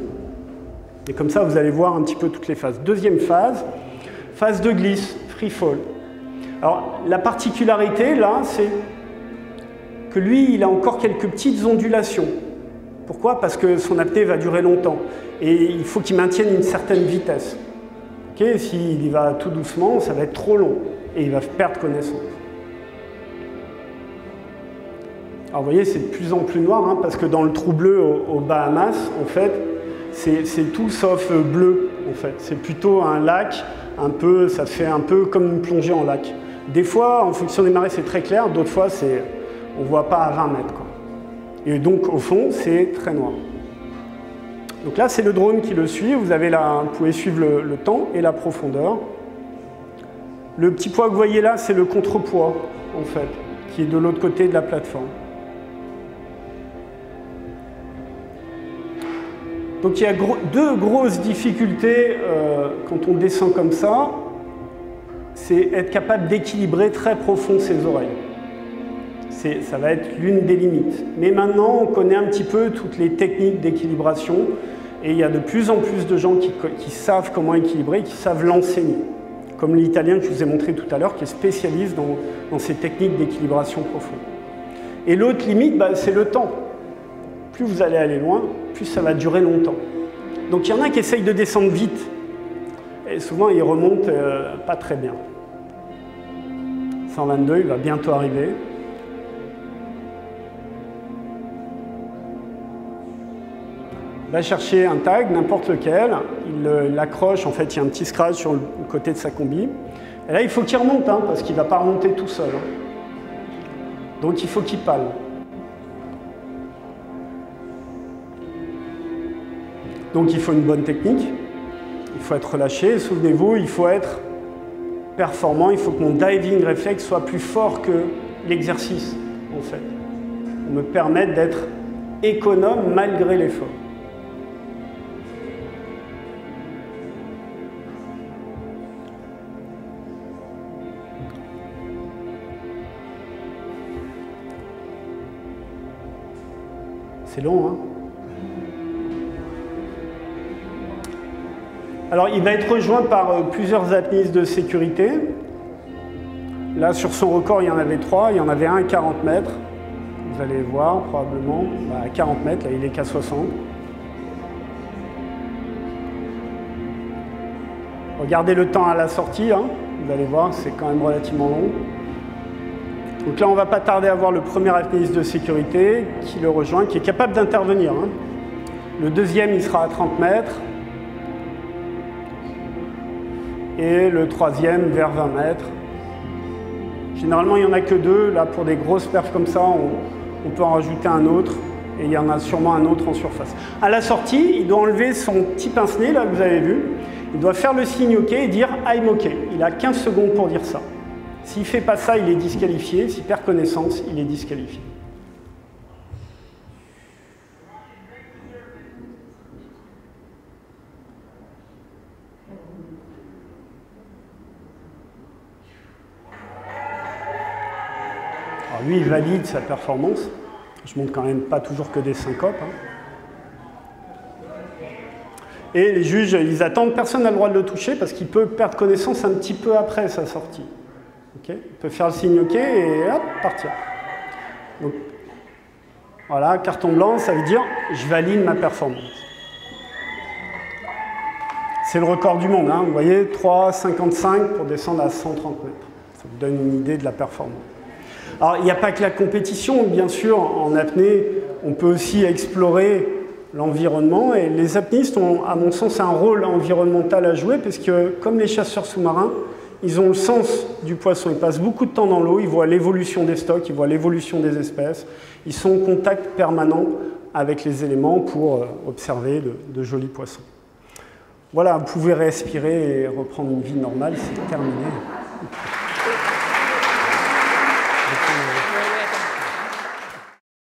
Et comme ça, vous allez voir un petit peu toutes les phases. Deuxième phase, phase de glisse, free fall. Alors, la particularité, là, c'est que lui, il a encore quelques petites ondulations. Pourquoi? Parce que son apnée va durer longtemps. Et il faut qu'il maintienne une certaine vitesse. S'il y va tout doucement, ça va être trop long. Et il va perdre connaissance. Alors vous voyez, c'est de plus en plus noir, hein, parce que dans le trou bleu aux, Bahamas, en fait, c'est tout sauf bleu, en fait. C'est plutôt un lac, un peu, ça fait un peu comme une plongée en lac. Des fois, en fonction des marées, c'est très clair, d'autres fois, on ne voit pas à 20 mètres. Et donc, au fond, c'est très noir. Donc là, c'est le drone qui le suit. Vous, pouvez suivre le, temps et la profondeur. Le petit poids que vous voyez là, c'est le contrepoids, en fait. qui est de l'autre côté de la plateforme. Donc il y a deux grosses difficultés euh, quand on descend comme ça. C'est être capable d'équilibrer très profond ses oreilles. Ça va être l'une des limites. Mais maintenant, on connaît un petit peu toutes les techniques d'équilibration et il y a de plus en plus de gens qui, savent comment équilibrer, qui savent l'enseigner. Comme l'italien que je vous ai montré tout à l'heure, qui est spécialiste dans, ces techniques d'équilibration profonde. Et l'autre limite, bah, c'est le temps. Plus vous allez aller loin, plus ça va durer longtemps. Donc il y en a qui essayent de descendre vite. Et souvent, ils remontent euh, pas très bien. 122, il va bientôt arriver. va chercher un tag, n'importe lequel, il l'accroche, en fait il y a un petit scratch sur le côté de sa combi. Et là il faut qu'il remonte, hein, parce qu'il ne va pas remonter tout seul. Hein. Donc il faut qu'il pale. Donc il faut une bonne technique, il faut être relâché, souvenez-vous, il faut être performant, il faut que mon diving réflexe soit plus fort que l'exercice, en fait, pour me permettre d'être économe malgré l'effort. C'est long, hein? Alors, il va être rejoint par euh, plusieurs apnistes de sécurité. Là, sur son record, il y en avait trois. Il y en avait un à 40 mètres. Vous allez voir, probablement. Bah, à 40 mètres, là, il est qu'à 60. Regardez le temps à la sortie. Hein. Vous allez voir, c'est quand même relativement long. Donc là, on va pas tarder à voir le premier apnéiste de sécurité qui le rejoint, qui est capable d'intervenir. Hein. Le deuxième, il sera à 30 mètres et le troisième vers 20 mètres. Généralement, il n'y en a que deux. Là, pour des grosses perfs comme ça, on, peut en rajouter un autre. Et il y en a sûrement un autre en surface. À la sortie, il doit enlever son petit pince-nez, là, vous avez vu. Il doit faire le signe OK et dire I'm OK. Il a 15 secondes pour dire ça. S'il ne fait pas ça, il est disqualifié. S'il perd connaissance, il est disqualifié. Lui, valide sa performance. Je montre quand même pas toujours que des syncopes. Hein. Et les juges, ils attendent, personne n'a le droit de le toucher parce qu'il peut perdre connaissance un petit peu après sa sortie. il peut faire le signe OK et hop, partir. voilà, carton blanc, ça veut dire je valide ma performance. C'est le record du monde, hein. vous voyez, 3,55 pour descendre à 130 mètres. Ça vous donne une idée de la performance. Alors, il n'y a pas que la compétition, bien sûr, en apnée, on peut aussi explorer l'environnement et les apnéistes ont, à mon sens, un rôle environnemental à jouer parce que, comme les chasseurs sous-marins, ils ont le sens du poisson. Ils passent beaucoup de temps dans l'eau, ils voient l'évolution des stocks, ils voient l'évolution des espèces. Ils sont en contact permanent avec les éléments pour euh, observer de, de jolis poissons. Voilà, vous pouvez respirer et reprendre une vie normale, c'est terminé.